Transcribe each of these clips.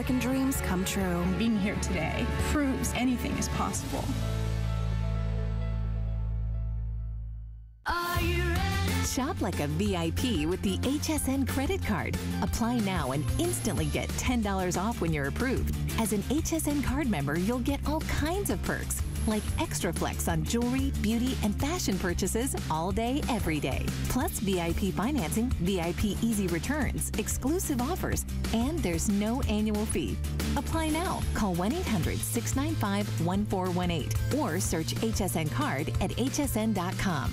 American dreams come true. Being here today proves anything is possible. Shop like a VIP with the HSN credit card. Apply now and instantly get $10 off when you're approved. As an HSN card member, you'll get all kinds of perks like extra flex on jewelry, beauty, and fashion purchases all day, every day. Plus VIP financing, VIP easy returns, exclusive offers, and there's no annual fee. Apply now. Call 1 800 695 1418 or search HSN card at hsn.com.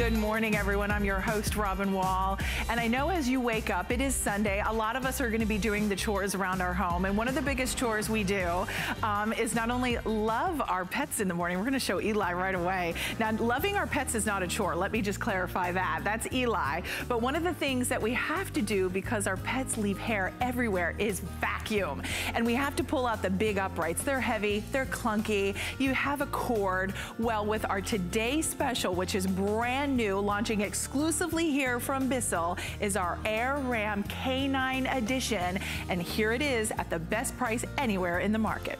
Good morning, everyone. I'm your host, Robin Wall. And I know as you wake up, it is Sunday. A lot of us are going to be doing the chores around our home. And one of the biggest chores we do um, is not only love our pets in the morning, we're going to show Eli right away. Now, loving our pets is not a chore. Let me just clarify that. That's Eli. But one of the things that we have to do because our pets leave hair everywhere is vacuum. And we have to pull out the big uprights. They're heavy, they're clunky. You have a cord. Well, with our today special, which is brand brand new, launching exclusively here from Bissell, is our Air Ram K9 Edition. And here it is at the best price anywhere in the market.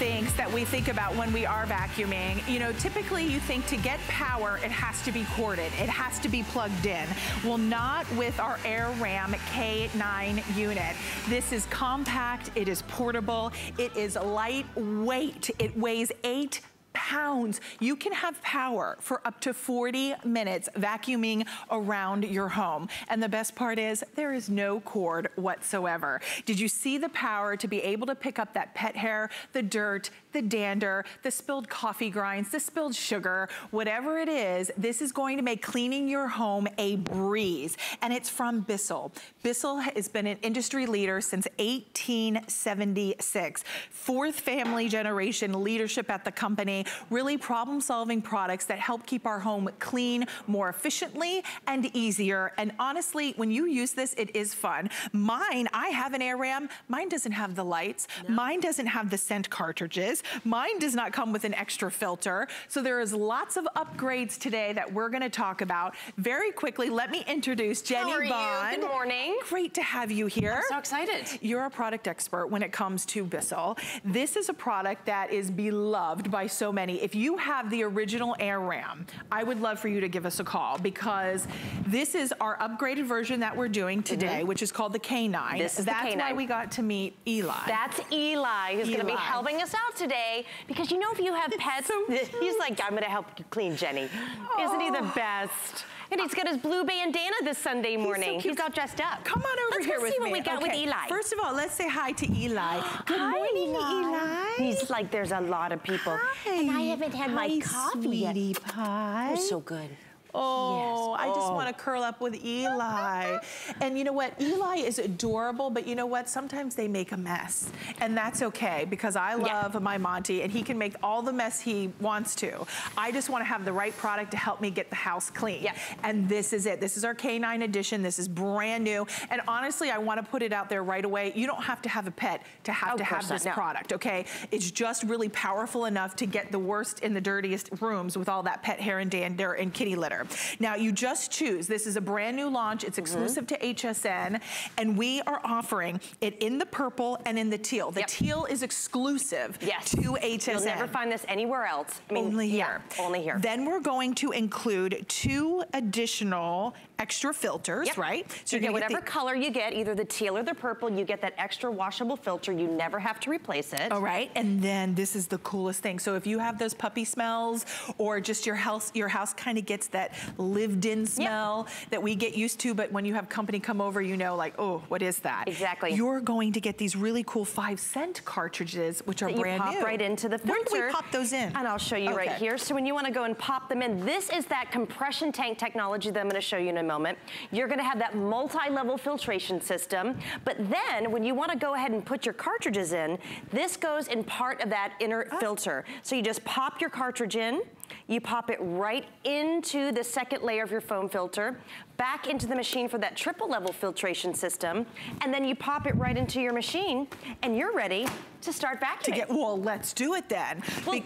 Things that we think about when we are vacuuming, you know, typically you think to get power, it has to be corded. It has to be plugged in. Well, not with our AirRam K9 unit. This is compact, it is portable, it is lightweight. It weighs eight pounds. You can have power for up to 40 minutes vacuuming around your home. And the best part is there is no cord whatsoever. Did you see the power to be able to pick up that pet hair, the dirt, the dander, the spilled coffee grinds, the spilled sugar, whatever it is, this is going to make cleaning your home a breeze. And it's from Bissell. Bissell has been an industry leader since 1876. Fourth family generation leadership at the company, really problem solving products that help keep our home clean more efficiently and easier. And honestly, when you use this, it is fun. Mine, I have an AirRam. Mine doesn't have the lights. No. Mine doesn't have the scent cartridges. Mine does not come with an extra filter. So there is lots of upgrades today that we're gonna talk about. Very quickly, let me introduce Jenny Bond. Good morning. Great to have you here. I'm so excited. You're a product expert when it comes to Bissell. This is a product that is beloved by so many. If you have the original Air Ram, I would love for you to give us a call because this is our upgraded version that we're doing today, mm -hmm. which is called the K9. This is That's the K9. why we got to meet Eli. That's Eli, who's Eli. gonna be helping us out today today because you know if you have pets, so he's like, I'm gonna help you clean Jenny. Oh. Isn't he the oh. best? And he's got his blue bandana this Sunday morning. He's, so he's all dressed up. Come on over let's here with me. Let's see what we got okay. with Eli. First of all, let's say hi to Eli. Good hi, morning, Eli. Eli. He's like, there's a lot of people. Hi. And I haven't had hi, my coffee sweetie yet. pie. You're so good. Oh, yes. I just oh. want to curl up with Eli. and you know what? Eli is adorable, but you know what? Sometimes they make a mess. And that's okay because I love yeah. my Monty and he can make all the mess he wants to. I just want to have the right product to help me get the house clean. Yeah. And this is it. This is our K9 edition. This is brand new. And honestly, I want to put it out there right away. You don't have to have a pet to have to have this no. product, okay? It's just really powerful enough to get the worst in the dirtiest rooms with all that pet hair and dander and kitty litter. Now you just choose, this is a brand new launch, it's mm-hmm. exclusive mm -hmm. to HSN, and we are offering it in the purple and in the teal. The yep. teal is exclusive yes. to HSN. You'll never find this anywhere else. I mean, only here. Yeah, only here. Then we're going to include two additional extra filters, yep. right? So you get whatever get color you get, either the teal or the purple, you get that extra washable filter. You never have to replace it. All right, and then this is the coolest thing. So if you have those puppy smells or just your house, your house kind of gets that that lived in smell yep. that we get used to, but when you have company come over, you know like, oh, what is that? Exactly. You're going to get these really cool five scent cartridges, which are that brand new. pop right into the filter. Where do we pop those in? And I'll show you okay. right here. So when you wanna go and pop them in, this is that compression tank technology that I'm gonna show you in a moment. You're gonna have that multi-level filtration system, but then when you wanna go ahead and put your cartridges in, this goes in part of that inner oh. filter. So you just pop your cartridge in, you pop it right into the second layer of your foam filter, back into the machine for that triple level filtration system, and then you pop it right into your machine, and you're ready to start vacuuming. To get, well, let's do it then. Well,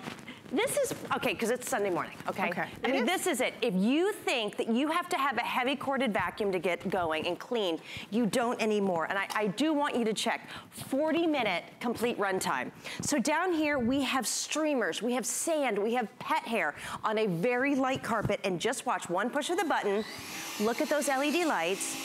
this is, okay, because it's Sunday morning, okay? Okay. I mean, is. this is it. If you think that you have to have a heavy corded vacuum to get going and clean, you don't anymore. And I, I do want you to check 40 minute complete runtime. So down here, we have streamers, we have sand, we have pet hair on a very light carpet. And just watch one push of the button, look at those LED lights,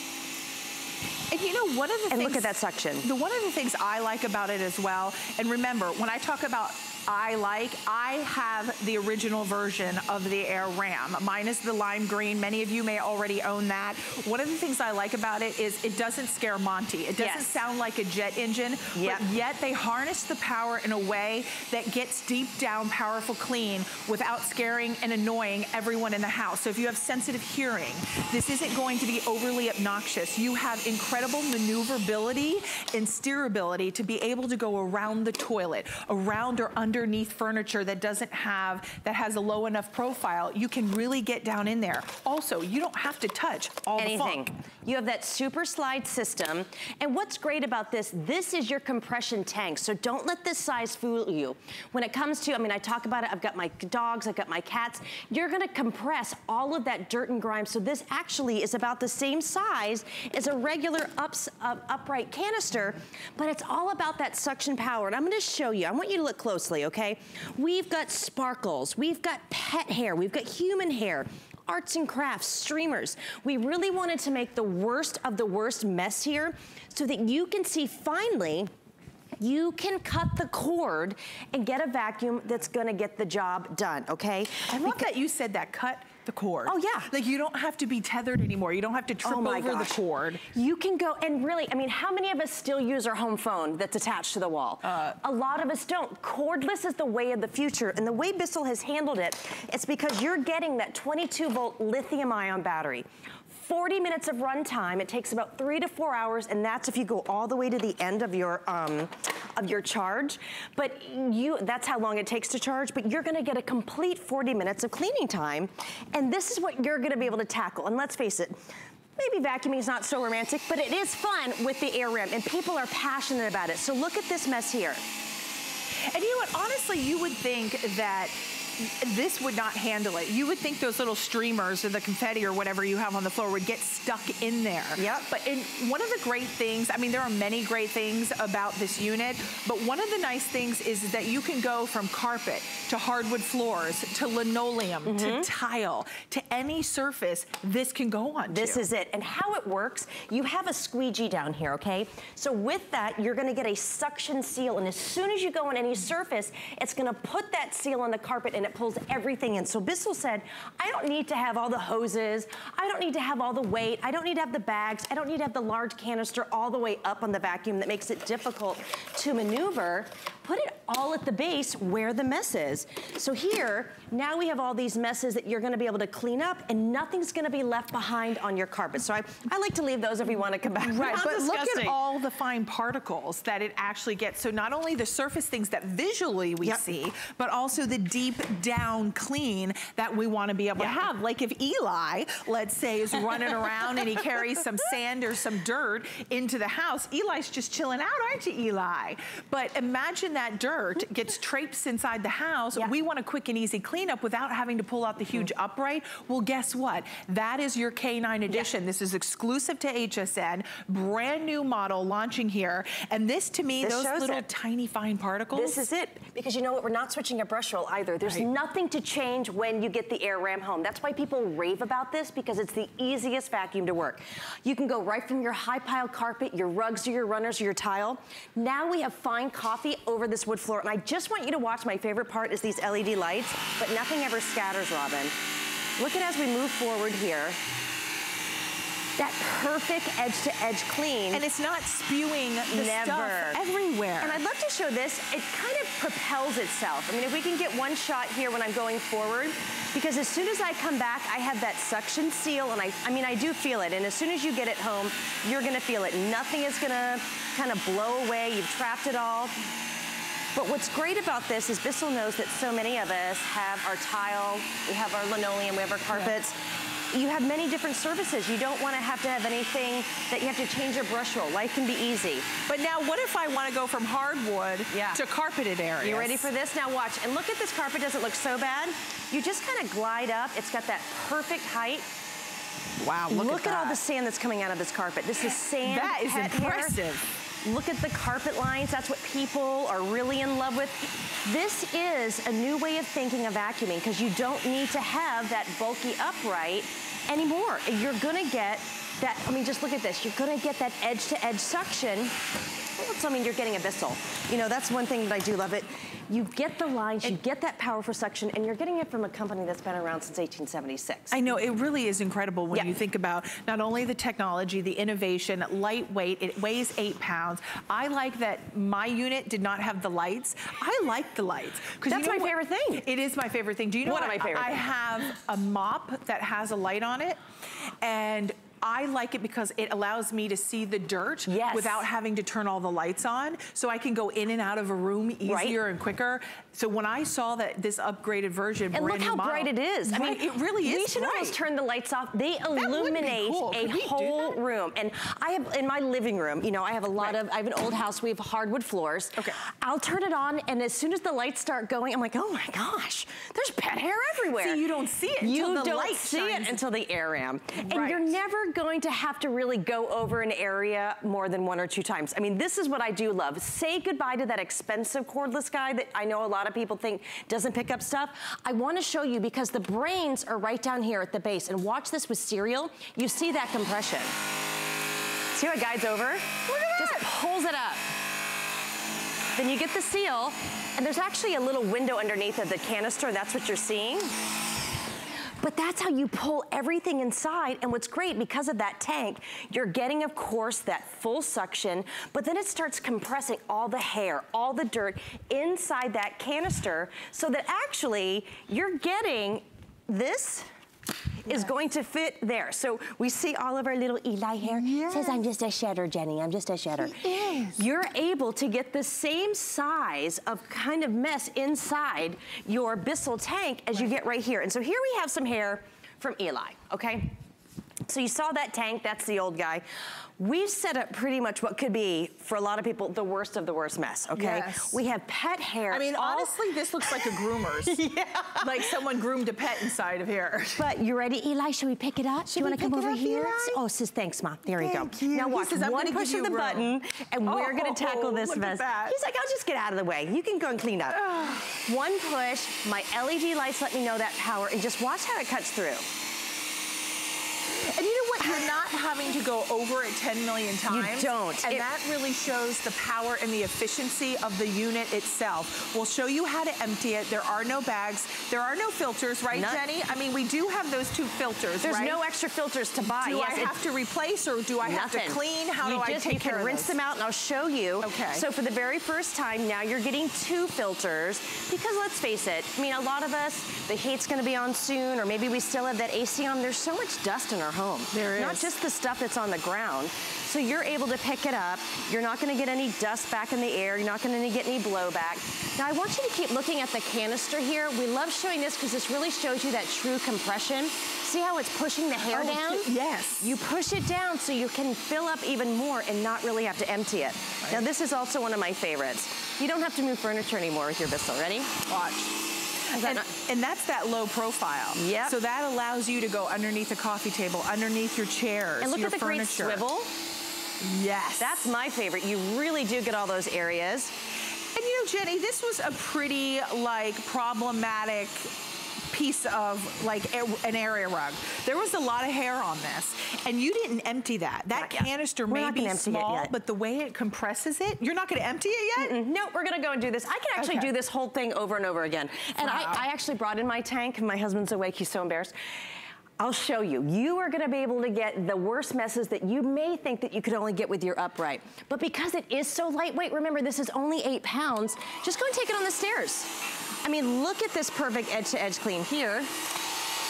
and you know, one of the and things- And look at that suction. The one of the things I like about it as well, and remember, when I talk about I like. I have the original version of the Air Ram. Mine is the lime green. Many of you may already own that. One of the things I like about it is it doesn't scare Monty. It doesn't yes. sound like a jet engine, yep. but yet they harness the power in a way that gets deep down powerful clean without scaring and annoying everyone in the house. So if you have sensitive hearing, this isn't going to be overly obnoxious. You have incredible maneuverability and steerability to be able to go around the toilet, around or under underneath furniture that doesn't have, that has a low enough profile, you can really get down in there. Also, you don't have to touch all Anything. the funk. You have that super slide system. And what's great about this, this is your compression tank. So don't let this size fool you. When it comes to, I mean, I talk about it, I've got my dogs, I've got my cats. You're gonna compress all of that dirt and grime. So this actually is about the same size as a regular ups, uh, upright canister, but it's all about that suction power. And I'm gonna show you, I want you to look closely okay? We've got sparkles, we've got pet hair, we've got human hair, arts and crafts, streamers. We really wanted to make the worst of the worst mess here so that you can see finally you can cut the cord and get a vacuum that's gonna get the job done, okay? I love because that you said that, cut the cord. Oh yeah. Like you don't have to be tethered anymore. You don't have to trip oh over gosh. the cord. You can go, and really, I mean, how many of us still use our home phone that's attached to the wall? Uh, a lot of us don't. Cordless is the way of the future, and the way Bissell has handled it, it's because you're getting that 22 volt lithium ion battery. 40 minutes of runtime. It takes about three to four hours, and that's if you go all the way to the end of your um, of your charge. But you, that's how long it takes to charge, but you're gonna get a complete 40 minutes of cleaning time, and this is what you're gonna be able to tackle. And let's face it, maybe vacuuming is not so romantic, but it is fun with the Air Ram, and people are passionate about it. So look at this mess here. And you know what, honestly, you would think that this would not handle it. You would think those little streamers or the confetti or whatever you have on the floor would get stuck in there. Yep. But in, one of the great things, I mean, there are many great things about this unit, but one of the nice things is that you can go from carpet to hardwood floors to linoleum mm -hmm. to mm-hmm. tile to any surface this can go on This is it. And how it works, you have a squeegee down here, okay? So with that, you're gonna get a suction seal, and as soon as you go on any surface, it's gonna put that seal on the carpet and it pulls everything in. So Bissell said, I don't need to have all the hoses. I don't need to have all the weight. I don't need to have the bags. I don't need to have the large canister all the way up on the vacuum that makes it difficult to maneuver. Put it all at the base where the mess is. So here, now we have all these messes that you're gonna be able to clean up and nothing's gonna be left behind on your carpet. So I, I like to leave those if we wanna come back. Right, but disgusting. look at all the fine particles that it actually gets. So not only the surface things that visually we yep. see, but also the deep down clean that we wanna be able yeah. to have. Like if Eli, let's say, is running around and he carries some sand or some dirt into the house, Eli's just chilling out, aren't you, Eli? But imagine that dirt gets traipsed inside the house. Yeah. We want a quick and easy cleanup without having to pull out the huge mm. upright, well, guess what? That is your K9 edition. Yeah. This is exclusive to HSN, brand new model launching here. And this to me, this those little it. tiny fine particles. This is it. Because you know what? We're not switching a brush roll either. There's right. nothing to change when you get the Air Ram home. That's why people rave about this because it's the easiest vacuum to work. You can go right from your high pile carpet, your rugs or your runners or your tile. Now we have fine coffee over this wood floor. And I just want you to watch my favorite part is these LED lights. But nothing ever scatters, Robin. Look at as we move forward here, that perfect edge-to-edge -edge clean. And it's not spewing the Never. stuff everywhere. And I'd love to show this. It kind of propels itself. I mean, if we can get one shot here when I'm going forward, because as soon as I come back, I have that suction seal, and I, I mean, I do feel it. And as soon as you get it home, you're gonna feel it. Nothing is gonna kind of blow away. You've trapped it all. But what's great about this is Bissell knows that so many of us have our tile, we have our linoleum, we have our carpets. Yeah you have many different services. You don't want to have to have anything that you have to change your brush roll. Life can be easy. But now what if I want to go from hardwood yeah. to carpeted areas? You ready for this? Now watch. And look at this carpet. Does it look so bad? You just kind of glide up. It's got that perfect height. Wow, look, look at, at all the sand that's coming out of this carpet. This is sand. That is impressive. Hair. Look at the carpet lines. That's what people are really in love with. This is a new way of thinking of vacuuming because you don't need to have that bulky upright anymore. You're gonna get that, I mean, just look at this. You're gonna get that edge-to-edge -edge suction. Well, I mean, you're getting a Bissell. You know, that's one thing that I do love it. You get the lines, you get that powerful suction, and you're getting it from a company that's been around since 1876. I know, it really is incredible when yeah. you think about not only the technology, the innovation, lightweight, it weighs eight pounds. I like that my unit did not have the lights. I like the lights. That's you know my what? favorite thing. It is my favorite thing. Do you know One what? of my favorite I, I have a mop that has a light on it, and I like it because it allows me to see the dirt yes. without having to turn all the lights on. So I can go in and out of a room easier right. and quicker. So when I saw that this upgraded version, and look how model, bright it is. Right, I mean, it really is. We should bright. almost turn the lights off. They illuminate cool. a whole room. And I have in my living room, you know, I have a lot right. of. I have an old house. We have hardwood floors. Okay. I'll turn it on, and as soon as the lights start going, I'm like, oh my gosh, there's pet hair everywhere. See, you don't see it until you the don't see shines. it until the Air Ram. And you're never going to have to really go over an area more than one or two times. I mean, this is what I do love. Say goodbye to that expensive cordless guy that I know a lot of people think doesn't pick up stuff. I wanna show you because the brains are right down here at the base. And watch this with cereal. You see that compression. See how it guides over? Just pulls it up. Then you get the seal, and there's actually a little window underneath of the canister. That's what you're seeing. But that's how you pull everything inside. And what's great, because of that tank, you're getting, of course, that full suction, but then it starts compressing all the hair, all the dirt inside that canister so that actually you're getting this is going to fit there. So we see all of our little Eli hair. Yes. Says, I'm just a shedder, Jenny. I'm just a shedder. You're able to get the same size of kind of mess inside your Bissell tank as right. you get right here. And so here we have some hair from Eli, okay? So you saw that tank, that's the old guy we've set up pretty much what could be, for a lot of people, the worst of the worst mess, okay? Yes. We have pet hair. I mean, all... honestly, this looks like a groomer's. yeah. Like someone groomed a pet inside of here. But you ready, Eli? Should we pick it up? Should Do you want to come over up, here? Eli? Oh, says thanks, Mom. There Thank you go. You. Now watch, says, one push of the room. button, and oh, we're going to tackle oh, this mess. He's like, I'll just get out of the way. You can go and clean up. one push, my LED lights let me know that power, and just watch how it cuts through. And you know? You're not having to go over it 10 million times. You don't. And it, that really shows the power and the efficiency of the unit itself. We'll show you how to empty it. There are no bags. There are no filters, right, None. Jenny? I mean, we do have those two filters, There's right? no extra filters to buy. Do yes, I have to replace or do I nothing. have to clean? How you do just, I take care of You can rinse them out and I'll show you. Okay. So for the very first time, now you're getting two filters because let's face it, I mean, a lot of us, the heat's gonna be on soon or maybe we still have that AC on. There's so much dust in our home. There is. Not just the stuff that's on the ground. So you're able to pick it up. You're not gonna get any dust back in the air. You're not gonna get any blowback. Now I want you to keep looking at the canister here. We love showing this because this really shows you that true compression. See how it's pushing the hair oh, down? Yes. You push it down so you can fill up even more and not really have to empty it. Right. Now this is also one of my favorites. You don't have to move furniture anymore with your Bissell. Ready? Watch. That and, and, that's that low profile. Yeah. So that allows you to go underneath a coffee table, underneath your chairs, And look at the furniture. great swivel. Yes. That's my favorite. You really do get all those areas. And you know, Jenny, this was a pretty like problematic piece of like an area rug. There was a lot of hair on this and you didn't empty that. That not canister yet. may be small, but the way it compresses it, you're not gonna empty it yet? Mm -mm. No, we're gonna go and do this. I can actually okay. do this whole thing over and over again. And wow. I, I actually brought in my tank. My husband's awake, he's so embarrassed. I'll show you. You are gonna be able to get the worst messes that you may think that you could only get with your upright. But because it is so lightweight, remember this is only eight pounds, just go and take it on the stairs. I mean, look at this perfect edge-to-edge -edge clean here.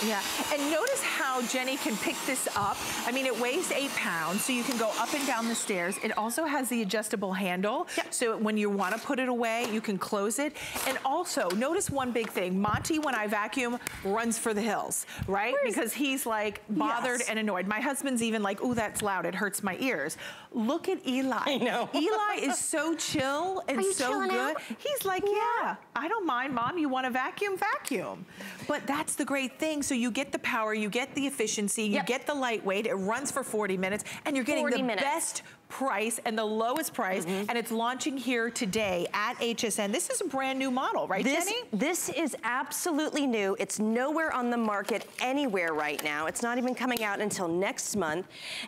Yeah, and notice how Jenny can pick this up. I mean, it weighs eight pounds, so you can go up and down the stairs. It also has the adjustable handle, yep. so when you wanna put it away, you can close it. And also, notice one big thing. Monty, when I vacuum, runs for the hills, right? Because he's like bothered yes. and annoyed. My husband's even like, ooh, that's loud, it hurts my ears. Look at Eli. I know. Eli is so chill and so good. Out? He's like, yeah. yeah, I don't mind, mom, you wanna vacuum, vacuum. But that's the great thing. So you get the power, you get the efficiency, you yep. get the lightweight, it runs for 40 minutes, and you're getting the minutes. best price and the lowest price, mm -hmm. and it's launching here today at HSN. This is a brand new model, right, this, Jenny? This is absolutely new. It's nowhere on the market anywhere right now. It's not even coming out until next month.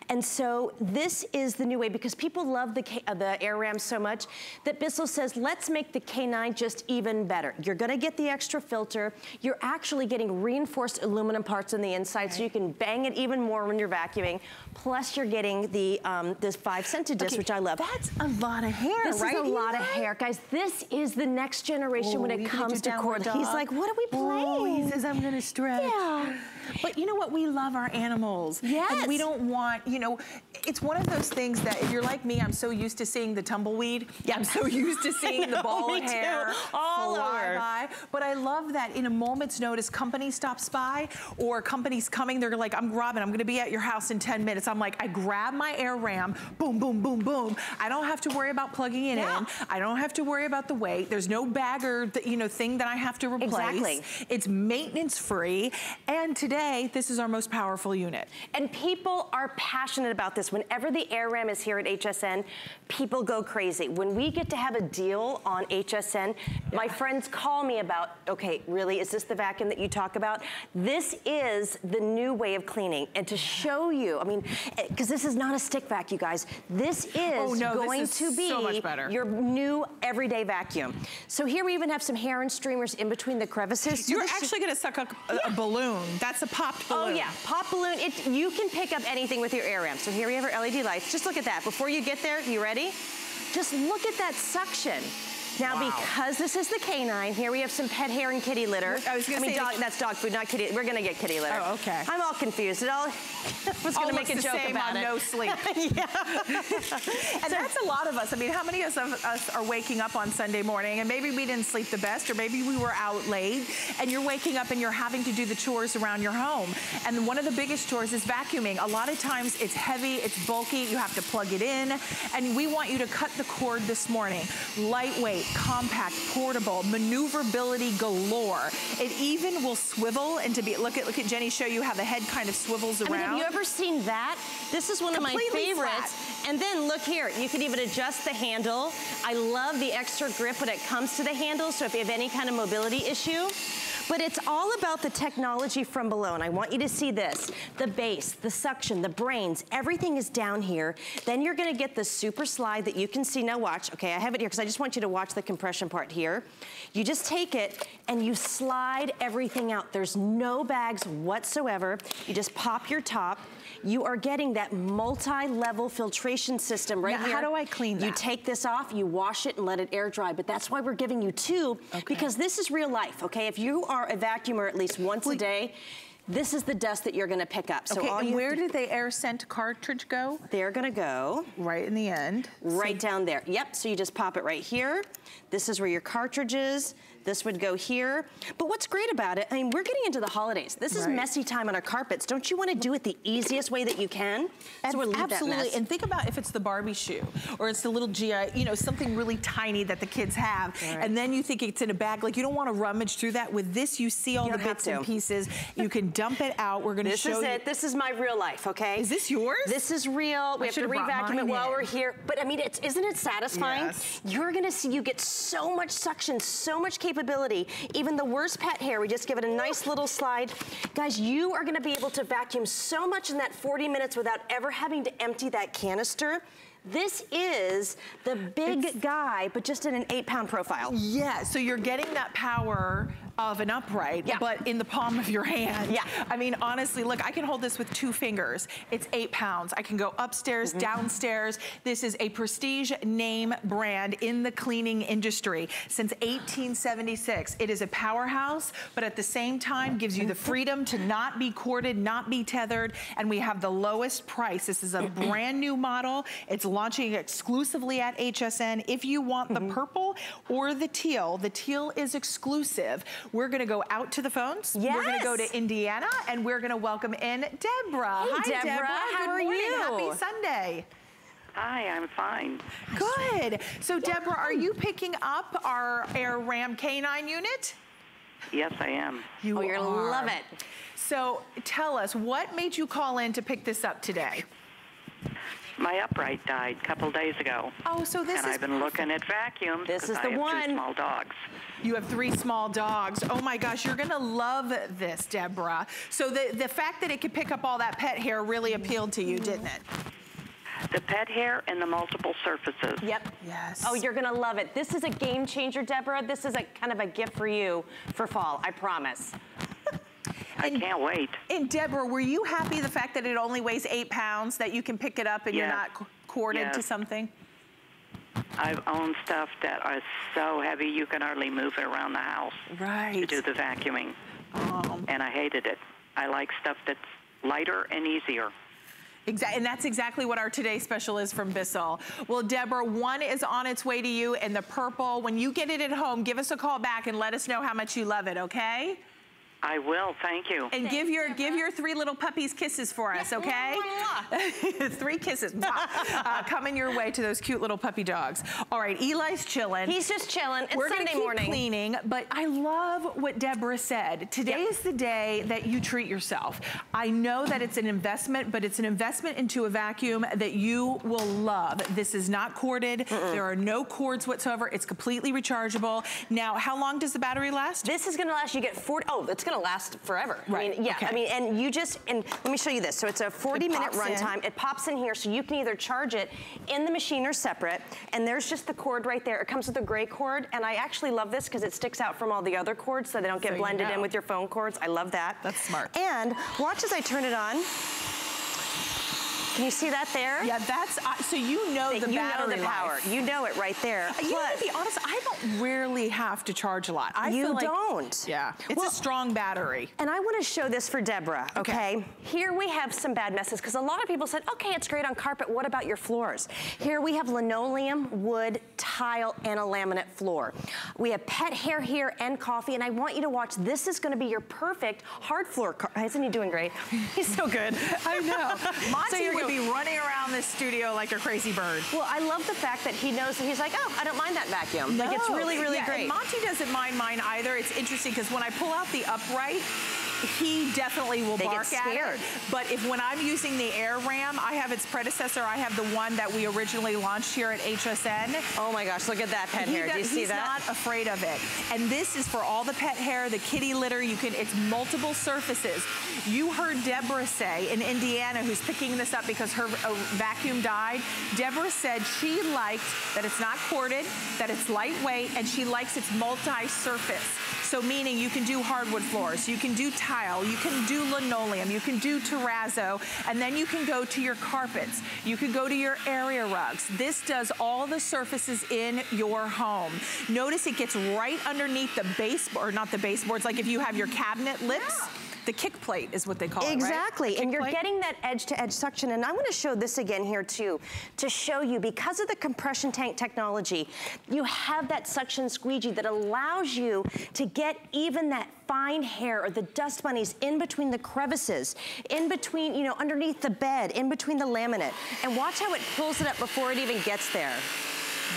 And so this is the new way because people love the, K, uh, the Air Ram so much that Bissell says, let's make the K9 just even better. You're gonna get the extra filter. You're actually getting reinforced aluminum parts on the inside okay. so you can bang it even more when you're vacuuming. Plus you're getting the um, this five scented disc, okay, which I love. That's a lot of hair, this right? This is a lot of hair. Guys, this is the next generation when oh, it comes to cord. He's like, what are we playing? Oh, he says, I'm gonna stretch. Yeah. But you know what? We love our animals. Yes. And we don't want, you know, it's one of those things that if you're like me, I'm so used to seeing the tumbleweed. Yeah. I'm so used to seeing know, the ball of hair all over. By. But I love that in a moment's notice, company stops by or company's coming, they're like, I'm Robin, I'm gonna be at your house in 10 minutes. I'm like, I grab my air ram, boom, boom, boom, boom. I don't have to worry about plugging it yeah. in. I don't have to worry about the weight. There's no bagger, you know, thing that I have to replace. Exactly. It's maintenance free. And today, today, this is our most powerful unit. And people are passionate about this. Whenever the Air Ram is here at HSN, people go crazy. When we get to have a deal on HSN, my friends call me about, okay, really, is this the vacuum that you talk about? This is the new way of cleaning. And to show you, I mean, because eh, this is not a stick vac, you guys. This is oh, no, going this is to be so your new everyday vacuum. So here we even have some hair and streamers in between the crevices. You're actually gonna suck up a, yeah. a balloon. That's a popped oh, balloon. Oh yeah, pop balloon. It, you can pick up anything with your air ram. So here we have our LED lights. Just look at that. Before you get there, you ready? Just look at that suction. Now, wow. because this is the canine, here we have some pet hair and kitty litter. I was gonna I mean, say dog, that's dog food, not kitty. We're gonna get kitty litter. Oh, okay. I'm all confused. It all was gonna make a joke about it. no sleep. yeah. and that's a lot of us. I mean, how many of us are waking up on Sunday morning and maybe we didn't sleep the best or maybe we were out late and you're waking up and you're having to do the chores around your home. And one of the biggest chores is vacuuming. A lot of times it's heavy, it's bulky, you have to plug it in. And we want you to cut the cord this morning. Lightweight, compact, portable, maneuverability galore. It even will swivel and to be, look at, look at Jenny show you how the head kind of swivels around. I mean, have you ever seen that? This is one Completely of my favorites. Flat. And then look here, you can even adjust the handle. I love the extra grip when it comes to the handle, so if you have any kind of mobility issue, but it's all about the technology from below, and I want you to see this. The base, the suction, the brains, everything is down here. Then you're gonna get the super slide that you can see. Now watch, okay, I have it here because I just want you to watch the compression part here. You just take it and you slide everything out. There's no bags whatsoever. You just pop your top, you are getting that multi-level filtration system right now, here. How do I clean that? You take this off, you wash it and let it air dry. But that's why we're giving you two, okay. because this is real life, okay? If you are a vacuumer at least once well, a day, this is the dust that you're gonna pick up. So okay, and where did the air scent cartridge go? They're gonna go. Right in the end. Right so down there. Yep, so you just pop it right here. This is where your cartridge is. This would go here. But what's great about it, I mean, we're getting into the holidays. This is right. messy time on our carpets. Don't you want to do it the easiest way that you can? So we'll Absolutely. And think about if it's the Barbie shoe or it's the little GI, you know, something really tiny that the kids have. Right. And then you think it's in a bag. Like you don't want to rummage through that. With this, you see all you the bits and pieces. You can dump it out. We're gonna this show you. This is it. This is my real life, okay? Is this yours? This is real. We I have to re-vacuum it while in. we're here. But I mean, it's, isn't it satisfying? Yes. You're gonna see, you get so much suction, so much capability. Even the worst pet hair, we just give it a nice little slide. Guys, you are gonna be able to vacuum so much in that 40 minutes without ever having to empty that canister. This is the big it's, guy, but just in an eight pound profile. Yeah, so you're getting that power of an upright, yeah. but in the palm of your hand. Yeah. I mean, honestly, look, I can hold this with two fingers. It's eight pounds. I can go upstairs, mm -hmm. downstairs. This is a prestige name brand in the cleaning industry since 1876. It is a powerhouse, but at the same time gives you the freedom to not be corded, not be tethered, and we have the lowest price. This is a brand new model. It's launching exclusively at HSN. If you want the mm-hmm. purple or the teal, the teal is exclusive. We're gonna go out to the phones. Yes. We're gonna go to Indiana and we're gonna welcome in Deborah. Hey, Hi, Deborah. Deborah. How Good are morning. you? Happy Sunday. Hi, I'm fine. Good. So Deborah, are you picking up our Air Ram K9 unit? Yes, I am. You oh, you're are. love it. So tell us, what made you call in to pick this up today? My upright died a couple days ago. Oh, so this and is I've been looking at vacuums. This is the I one. Two small dogs. You have three small dogs. Oh my gosh, you're gonna love this, Deborah. So the, the fact that it could pick up all that pet hair really appealed to you, didn't it? the pet hair and the multiple surfaces. Yep. Yes. Oh, you're gonna love it. This is a game changer, Deborah. This is a kind of a gift for you for fall, I promise. I can't wait. And Deborah, were you happy the fact that it only weighs eight pounds, that you can pick it up and yes. you're not corded yes. to something? I've owned stuff that are so heavy you can hardly move it around the house. Right. To do the vacuuming. Um, and I hated it. I like stuff that's lighter and easier. Exactly, and that's exactly what our today special is from Bissell. Well, Deborah, one is on its way to you and the purple. When you get it at home, give us a call back and let us know how much you love it, okay? I will, thank you. And Thanks, give your Deborah. give your three little puppies kisses for us, okay? three kisses uh, coming your way to those cute little puppy dogs. All right, Eli's chilling. He's just chilling. It's We're Sunday gonna keep morning. cleaning, but I love what Deborah said. Today yep. is the day that you treat yourself. I know that it's an investment, but it's an investment into a vacuum that you will love. This is not corded. Mm -mm. There are no cords whatsoever. It's completely rechargeable. Now, how long does the battery last? This is gonna last, you get 40, oh, it's gonna gonna last forever. Right. I mean, yeah, okay. I mean, and you just, and let me show you this. So it's a 40 it minute runtime. It pops in here, so you can either charge it in the machine or separate, and there's just the cord right there. It comes with a gray cord, and I actually love this because it sticks out from all the other cords so they don't get so blended you know. in with your phone cords. I love that. That's smart. And watch as I turn it on. Can you see that there? Yeah, that's, uh, so you know the you battery know the power. Life. You know it right there. Uh, you know, to be honest, I rarely have to charge a lot. I you feel like, don't. Yeah, it's well, a strong battery. And I want to show this for Deborah, okay? okay. Here we have some bad messes because a lot of people said, okay, it's great on carpet. What about your floors? Here we have linoleum, wood, tile, and a laminate floor. We have pet hair here and coffee, and I want you to watch. This is going to be your perfect hard floor. Isn't he doing great? He's so good. I know. Monty so you're would be running around this studio like a crazy bird. Well, I love the fact that he knows that he's like, oh, I don't mind that vacuum. No. Like, it's really, really yeah, great. And Monty doesn't mind mine either. It's interesting because when I pull out the upright, he definitely will they bark at it. But if when I'm using the Air Ram, I have its predecessor. I have the one that we originally launched here at HSN. Oh my gosh, look at that pet he hair. Do you see that? He's not afraid of it. And this is for all the pet hair, the kitty litter. You can, it's multiple surfaces. You heard Deborah say in Indiana, who's picking this up because her uh, vacuum died. Deborah said she liked that it's not corded, that it's lightweight, and she likes its multi-surface. So meaning you can do hardwood floors, you can do tile, you can do linoleum, you can do terrazzo, and then you can go to your carpets. You can go to your area rugs. This does all the surfaces in your home. Notice it gets right underneath the base, or not the baseboards, like if you have your cabinet lips. Yeah the kick plate is what they call exactly. it, Exactly, and you're plate? getting that edge-to-edge -edge suction. And I want to show this again here too, to show you, because of the compression tank technology, you have that suction squeegee that allows you to get even that fine hair or the dust bunnies in between the crevices, in between, you know, underneath the bed, in between the laminate. And watch how it pulls it up before it even gets there.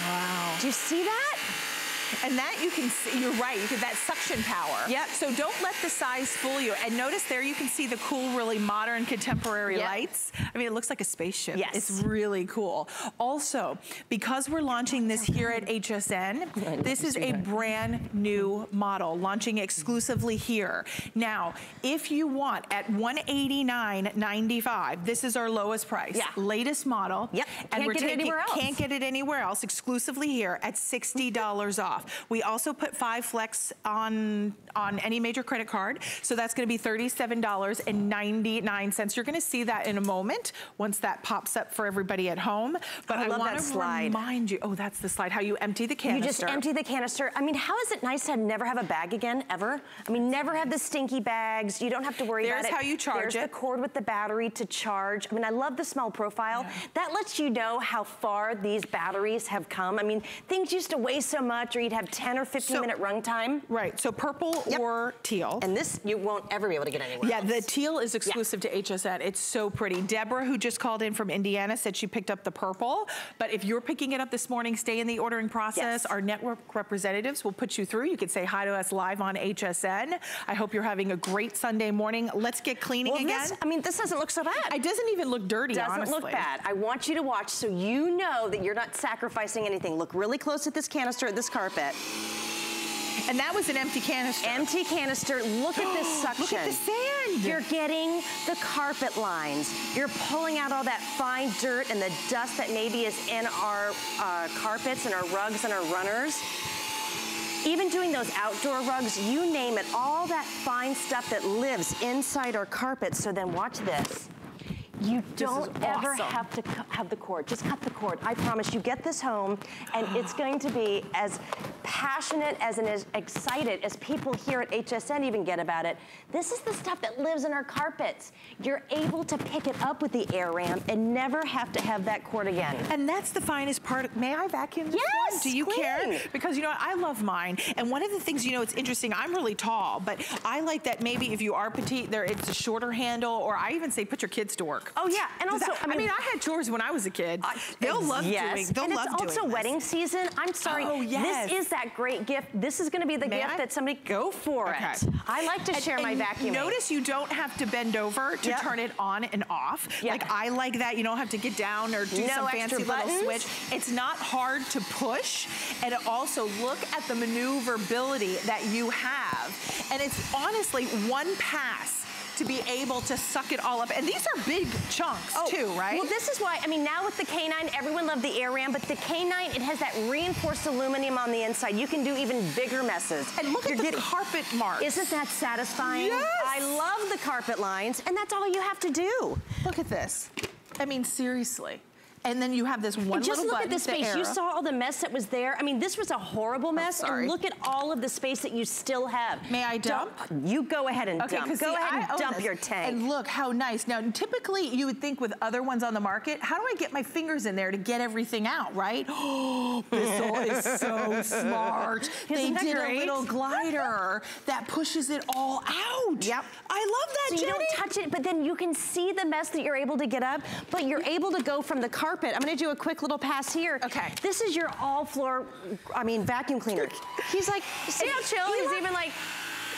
Wow. Do you see that? And that you can see, you're right, you get that suction power. Yep. So don't let the size fool you. And notice there you can see the cool, really modern, contemporary yep. lights. I mean, it looks like a spaceship. Yes. It's really cool. Also, because we're launching this here at HSN, this is a brand new model, launching exclusively here. Now, if you want at $189.95, this is our lowest price. Yeah. Latest model. Yep. And can't we're get taking, it anywhere else. Can't get it anywhere else, exclusively here at $60 off. We also put five flex on, on any major credit card. So that's gonna be $37.99. You're gonna see that in a moment once that pops up for everybody at home. But I, I want to remind you, oh, that's the slide, how you empty the canister. You just empty the canister. I mean, how is it nice to never have a bag again, ever? I mean, never have the stinky bags. You don't have to worry There's about it. There's how you charge There's it. There's the cord with the battery to charge. I mean, I love the small profile. Yeah. That lets you know how far these batteries have come. I mean, things used to weigh so much or you'd have 10 or 15 so, minute run time. Right, so purple yep. or teal. And this, you won't ever be able to get anywhere Yeah, else. the teal is exclusive yeah. to HSN. It's so pretty. Deborah, who just called in from Indiana, said she picked up the purple. But if you're picking it up this morning, stay in the ordering process. Yes. Our network representatives will put you through. You can say hi to us live on HSN. I hope you're having a great Sunday morning. Let's get cleaning well, again. This, I mean, this doesn't look so bad. It doesn't even look dirty, doesn't honestly. look bad. I want you to watch so you know that you're not sacrificing anything. Look really close at this canister, at this carpet. And that was an empty canister. Empty canister. Look at this suction. Look at the sand. You're getting the carpet lines. You're pulling out all that fine dirt and the dust that maybe is in our uh, carpets and our rugs and our runners. Even doing those outdoor rugs, you name it, all that fine stuff that lives inside our carpets. So then watch this. You don't ever awesome. have to have the cord. Just cut the cord. I promise you get this home and it's going to be as passionate as and as excited as people here at HSN even get about it. This is the stuff that lives in our carpets. You're able to pick it up with the AirRam and never have to have that cord again. And that's the finest part. May I vacuum this yes, one? Do you clean. care? Because you know what, I love mine. And one of the things, you know, it's interesting, I'm really tall, but I like that maybe if you are petite, there it's a shorter handle, or I even say put your kids to work. Oh yeah, and also, that, I, mean, I, mean, I had chores when I was a kid. Uh, they'll love yes. doing, they'll and love it's also doing wedding this. season. I'm sorry, oh, yes. this is that great gift. This is gonna be the May gift I? that somebody, go for okay. it. I like to and, share and my vacuum. Notice you don't have to bend over to yep. turn it on and off. Yep. Like I like that. You don't have to get down or do no some fancy buttons. little switch. It's not hard to push. And also look at the maneuverability that you have. And it's honestly one pass to be able to suck it all up. And these are big chunks oh, too, right? Well, this is why, I mean, now with the K9, everyone loved the Air Ram, but the K9, it has that reinforced aluminum on the inside. You can do even bigger messes. And look You're at the getting, carpet marks. Isn't that satisfying? Yes! I love the carpet lines, and that's all you have to do. Look at this. I mean, seriously. And then you have this one just look button at the space. You saw all the mess that was there. I mean, this was a horrible mess. Oh, and look at all of the space that you still have. May I dump? dump? You go ahead and okay, dump. Go see, ahead and dump this. your tank. And look how nice. Now, typically you would think with other ones on the market, how do I get my fingers in there to get everything out, right? Oh, Bissell is so smart. Isn't they did great? a little glider that pushes it all out. Yep. I love that, So Jenny. you don't touch it, but then you can see the mess that you're able to get up, but you're able to go from the carpet. I'm gonna do a quick little pass here. Okay. This is your all floor, I mean, vacuum cleaner. He's like, see how chill? He's even like,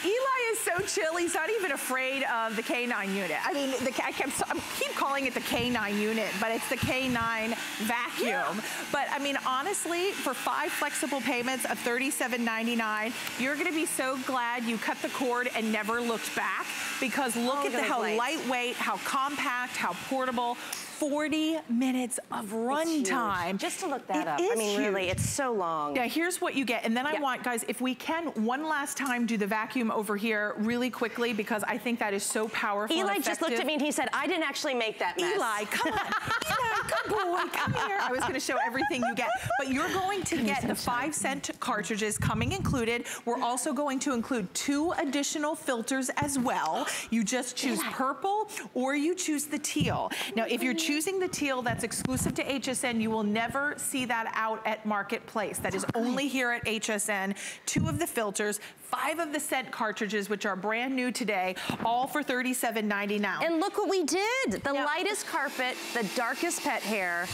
Eli is so chill, he's not even afraid of the K9 unit. I mean, the, I, kept, I keep calling it the K9 unit, but it's the K9 vacuum. Yeah. But I mean, honestly, for five flexible payments of $37.99, you're gonna be so glad you cut the cord and never looked back because look oh, at the, how light. lightweight, how compact, how portable. 40 minutes of runtime. Just to look that it up. I mean, huge. really, it's so long. Yeah, here's what you get. And then I yeah. want, guys, if we can, one last time do the vacuum over here really quickly because I think that is so powerful Eli just looked at me and he said, I didn't actually make that mess. Eli, come on. Good boy, come here. I was gonna show everything you get. But you're going to get the five scent cartridges coming included. We're also going to include two additional filters as well. You just choose purple or you choose the teal. Now, if you're choosing the teal that's exclusive to HSN, you will never see that out at Marketplace. That is only here at HSN. Two of the filters, five of the scent cartridges, which are brand new today, all for $37.99. And look what we did. The lightest carpet, the darkest pet hair.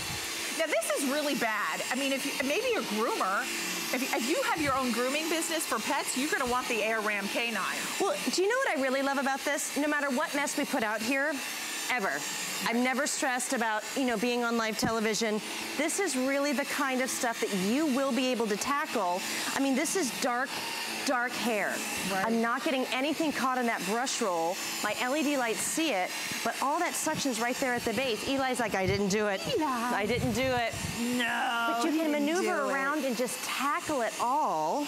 Now this is really bad. I mean, if you, maybe a groomer, If, if you have your own grooming business for pets, you're gonna want the AirRam K9. Well, do you know what I really love about this? No matter what mess we put out here, ever. I'm never stressed about, you know, being on live television. This is really the kind of stuff that you will be able to tackle. I mean, this is dark dark hair. Right. I'm not getting anything caught in that brush roll. My LED lights see it, but all that suction's right there at the base. Eli's like, I didn't do it. Eli. I didn't do it. No, But you can maneuver around and just tackle it all.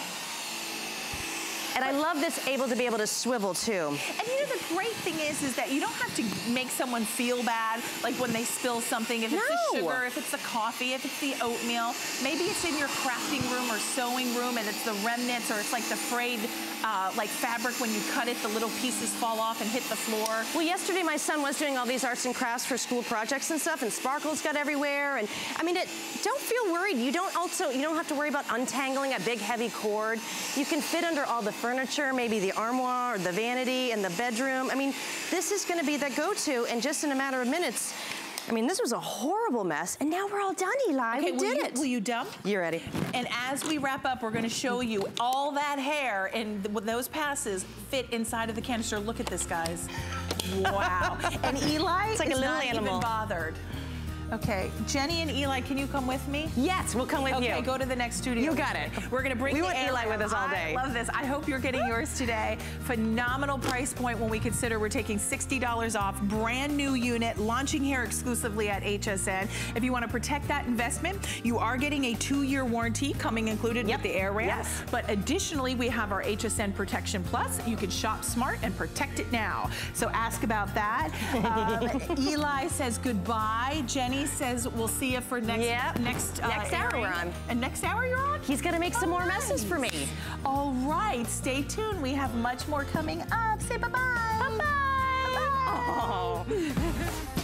And I love this able to be able to swivel too. And you know, the great thing is, is that you don't have to make someone feel bad, like when they spill something, if it's no. the sugar, if it's the coffee, if it's the oatmeal. Maybe it's in your crafting room or sewing room and it's the remnants or it's like the frayed uh, like fabric when you cut it, the little pieces fall off and hit the floor. Well, yesterday my son was doing all these arts and crafts for school projects and stuff and sparkles got everywhere. And I mean, it, don't feel worried. You don't also, you don't have to worry about untangling a big heavy cord. You can fit under all the furniture, maybe the armoire or the vanity in the bedroom. I mean, this is gonna be the go-to and just in a matter of minutes, I mean, this was a horrible mess, and now we're all done, Eli. Okay, we did you, it. Will you dump? You're ready. And as we wrap up, we're gonna show you all that hair and those passes fit inside of the canister. Look at this, guys. Wow. and Eli it's like is a little not animal. even bothered. Okay, Jenny and Eli, can you come with me? Yes, we'll come with okay, you. Okay, go to the next studio. You got it. We're gonna bring we want Eli with us all day. I love this. I hope you're getting yours today. Phenomenal price point when we consider we're taking $60 off. Brand new unit, launching here exclusively at HSN. If you want to protect that investment, you are getting a two-year warranty coming included yep. with the Air Ram. Yes. But additionally, we have our HSN Protection Plus. You can shop smart and protect it now. So ask about that. um, Eli says goodbye. Jenny says we'll see you for next yep. next uh, next hour we're on. And next hour you're on? He's gonna make some oh, more nice. messes for me. All right, stay tuned. We have much more coming up. Say bye-bye. Bye-bye. Oh.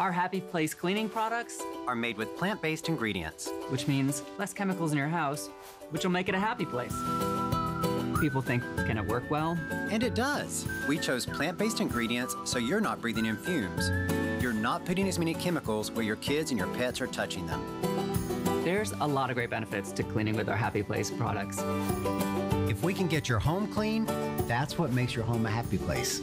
Our Happy Place cleaning products are made with plant-based ingredients, which means less chemicals in your house, which will make it a happy place. People think, can it work well? And it does. We chose plant-based ingredients so you're not breathing in fumes. You're not putting as many chemicals where your kids and your pets are touching them. There's a lot of great benefits to cleaning with our Happy Place products. If we can get your home clean, that's what makes your home a happy place.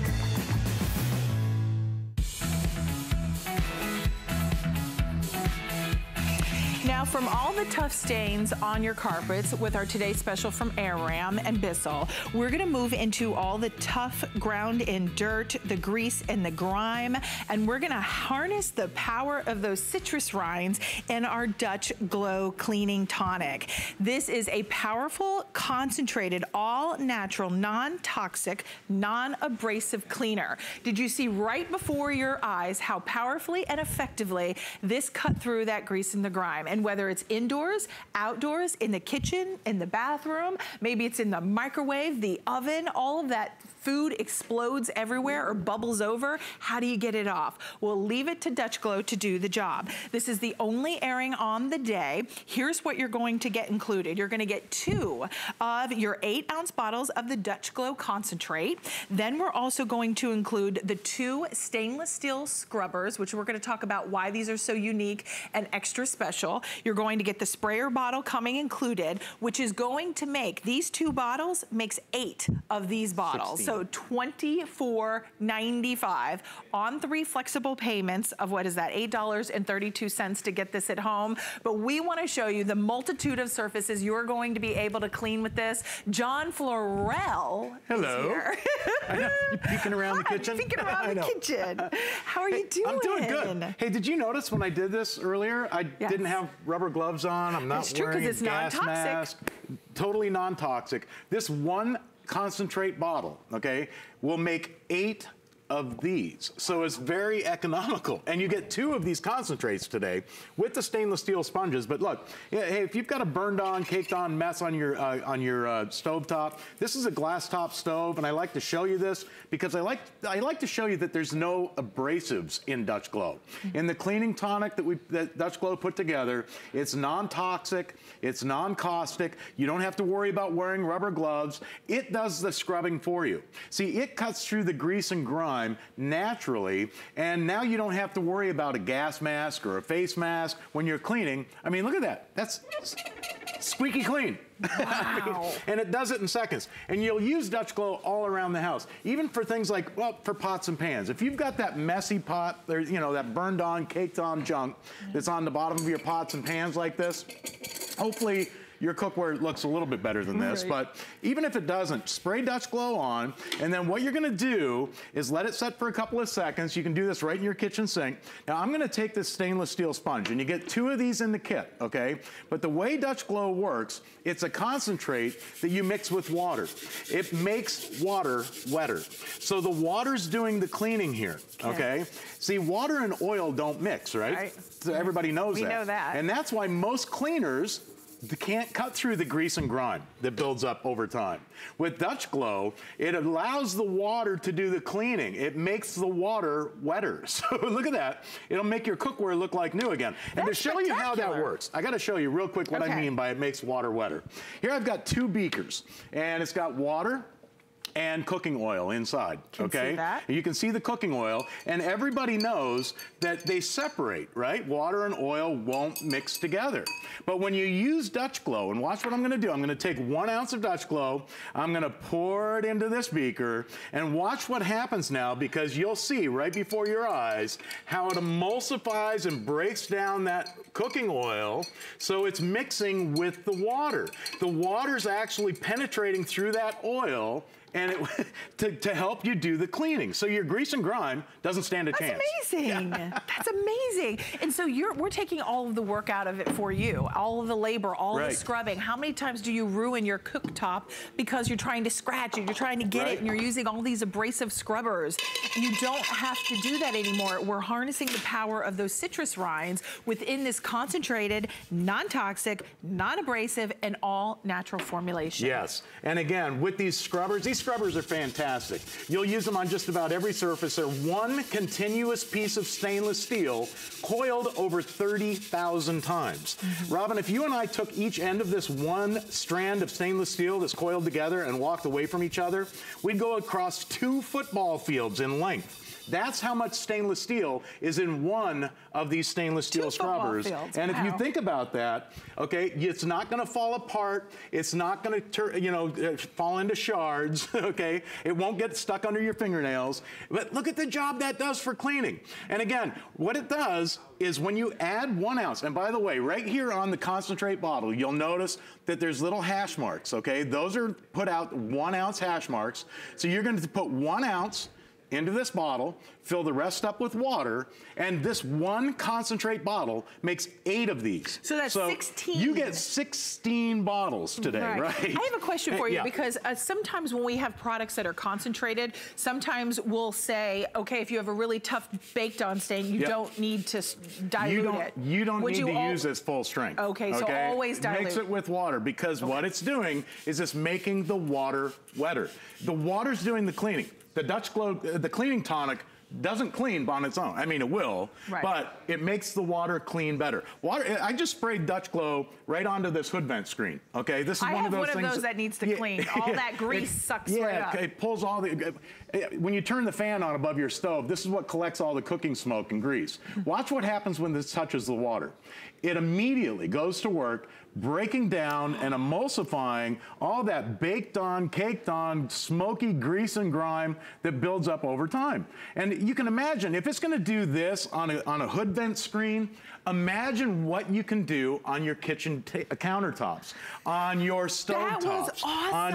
Now, from all the tough stains on your carpets with our today's special from Air Ram and Bissell, we're gonna move into all the tough ground in dirt, the grease and the grime, and we're gonna harness the power of those citrus rinds in our Dutch Glow Cleaning Tonic. This is a powerful, concentrated, all natural, non-toxic, non-abrasive cleaner. Did you see right before your eyes how powerfully and effectively this cut through that grease and the grime? And whether it's indoors, outdoors, in the kitchen, in the bathroom, maybe it's in the microwave, the oven, all of that food explodes everywhere or bubbles over, how do you get it off? We'll leave it to Dutch Glow to do the job. This is the only airing on the day. Here's what you're going to get included. You're gonna get two of your eight ounce bottles of the Dutch Glow concentrate. Then we're also going to include the two stainless steel scrubbers, which we're gonna talk about why these are so unique and extra special. You're going to get the sprayer bottle coming included, which is going to make, these two bottles makes eight of these bottles. 16. So $24.95 on three flexible payments of what is that, $8.32 to get this at home. But we wanna show you the multitude of surfaces you're going to be able to clean with this. Jon Florell Hello. here. you peeking around the kitchen? peeking around the kitchen. How are you doing? I'm doing good. Hey, did you notice when I did this earlier, I Yes. didn't have rubber gloves on. I'm not It's true, wearing a it's gas non-toxic. mask. Totally non-toxic. This one concentrate bottle, okay, will make eight of these. So it's very economical. And you get two of these concentrates today with the stainless steel sponges. But look, hey, if you've got a burned on, caked on mess on your, uh, on your uh, stove top, this is a glass top stove. And I like to show you this because I like, I like to show you that there's no abrasives in Dutch Glow. In the cleaning tonic that, we, that Dutch Glow put together, it's non-toxic, it's non-caustic. You don't have to worry about wearing rubber gloves. It does the scrubbing for you. See, it cuts through the grease and grime naturally, and now you don't have to worry about a gas mask or a face mask when you're cleaning. I mean, look at that. That's squeaky clean. Wow. and it does it in seconds. And you'll use Dutch Glow all around the house, even for things like, well, for pots and pans. If you've got that messy pot, there, you know, that burned on, caked on junk that's on the bottom of your pots and pans like this, hopefully your cookware looks a little bit better than this, Right. but even if it doesn't, spray Dutch Glow on, and then what you're gonna do is let it set for a couple of seconds. You can do this right in your kitchen sink. Now I'm gonna take this stainless steel sponge, and you get two of these in the kit, okay? But the way Dutch Glow works, it's a concentrate that you mix with water. It makes water wetter. So the water's doing the cleaning here, okay? See, water and oil don't mix, right? Right. So everybody knows We that. know that. And that's why most cleaners can't cut through the grease and grime that builds up over time. With Dutch Glow, it allows the water to do the cleaning. It makes the water wetter. So look at that. It'll make your cookware look like new again. and to show you how that works, I gotta show you real quick what I mean by it makes water wetter. Here I've got two beakers, and it's got water and cooking oil inside, Can see okay? that. You can see the cooking oil, and everybody knows that they separate, right? Water and oil won't mix together. But when you use Dutch Glow, and watch what I'm gonna do, I'm gonna take one ounce of Dutch Glow, I'm gonna pour it into this beaker, and watch what happens now, because you'll see right before your eyes how it emulsifies and breaks down that cooking oil so it's mixing with the water. The water's actually penetrating through that oil and it to, to help you do the cleaning. So your grease and grime doesn't stand a That's chance. amazing. That's amazing. And so you're we're taking all of the work out of it for you, all of the labor, all the scrubbing. How many times do you ruin your cooktop because you're trying to scratch it, you're trying to get Right. it, and you're using all these abrasive scrubbers? You don't have to do that anymore. We're harnessing the power of those citrus rinds within this concentrated, non-toxic, non-abrasive, and all natural formulation. Yes, and again, with these scrubbers, these scrubbers are fantastic. You'll use them on just about every surface. They're one continuous piece of stainless steel coiled over 30,000 times. Mm-hmm. Robin, if you and I took each end of this one strand of stainless steel that's coiled together and walked away from each other, we'd go across two football fields in length. That's how much stainless steel is in one of these stainless steel Two scrubbers. fields, And if you think about that, okay, it's not going to fall apart. It's not going to, you know, uh, fall into shards. Okay, it won't get stuck under your fingernails. But look at the job that does for cleaning. And again, what it does is when you add one ounce, and by the way, right here on the concentrate bottle, you'll notice that there's little hash marks. Okay, those are put out one ounce hash marks. So you're going to put one ounce into this bottle, fill the rest up with water, and this one concentrate bottle makes eight of these. So that's so 16. You get 16 bottles today, right? I have a question for you Yeah. because uh, sometimes when we have products that are concentrated, sometimes we'll say, okay, if you have a really tough baked on stain, you Yep. don't need to dilute you don't, it. You don't Would need you to use its full strength. Okay, so always dilute. Mix it with water because what it's doing is it's making the water wetter. The water's doing the cleaning. The Dutch Glow, the cleaning tonic doesn't clean on its own. I mean, it will, Right. but it makes the water clean better. Water. I just sprayed Dutch Glow right onto this hood vent screen. Okay, this is I one of those one of things those that needs to clean. All that grease sucks yeah, right up. Yeah, it pulls all the. When you turn the fan on above your stove, this is what collects all the cooking smoke and grease. Watch what happens when this touches the water. It immediately goes to work breaking down and emulsifying all that baked on, caked on, smoky grease and grime that builds up over time. And you can imagine if it's going to do this on a, on a hood vent screen, imagine what you can do on your kitchen countertops, on your stove That was tops,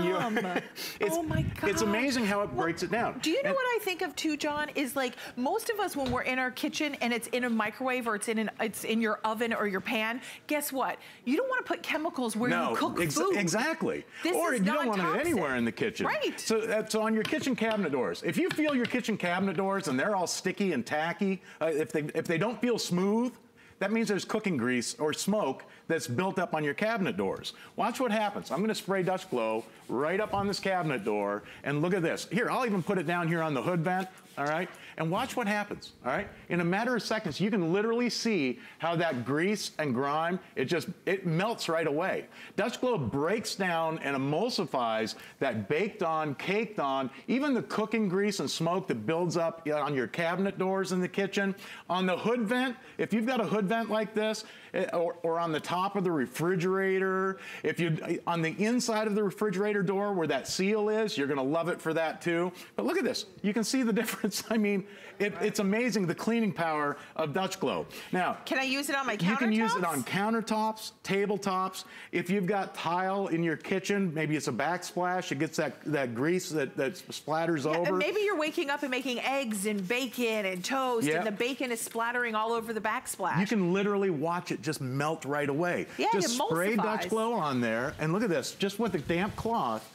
your. awesome. it's, oh my god. It's amazing how it breaks it down. Do you know And- what I think of too, Jon? Is like most of us when we're in our kitchen and it's in a microwave or it's in an it's in your oven or your pan. Guess what? You don't want to put chemicals where no, you cook ex- food. exactly. This or you don't want it anywhere in the kitchen. Right. So, uh, so on your kitchen cabinet doors, if you feel your kitchen cabinet doors and they're all sticky and tacky, uh, if they if they don't feel smooth, that means there's cooking grease or smoke that's built up on your cabinet doors. Watch what happens. I'm going to spray Dutch Glow right up on this cabinet door, and look at this. Here, I'll even put it down here on the hood vent. All right, and watch what happens. All right, in a matter of seconds, you can literally see how that grease and grime it just it melts right away. Dutch Glow breaks down and emulsifies that baked on, caked on, even the cooking grease and smoke that builds up on your cabinet doors in the kitchen, on the hood vent. If you've got a hood vent like this, Eh, or, or on the top of the refrigerator, if you on the inside of the refrigerator door where that seal is, you're to love it for that too. But look at this. You can see the difference. I mean, it, it's amazing the cleaning power of Dutch Glow. Now, Can I use it on my countertops? you can use it on countertops, tabletops. If you've got tile in your kitchen, maybe it's a backsplash. It gets that, that grease that, that splatters Yeah, and over. maybe you're waking up and making eggs and bacon and toast, Yep. and the bacon is splattering all over the backsplash. You can literally watch it just melt right away. Yeah, it just spray Dutch. Glow on there, and look at this. Just with a damp cloth,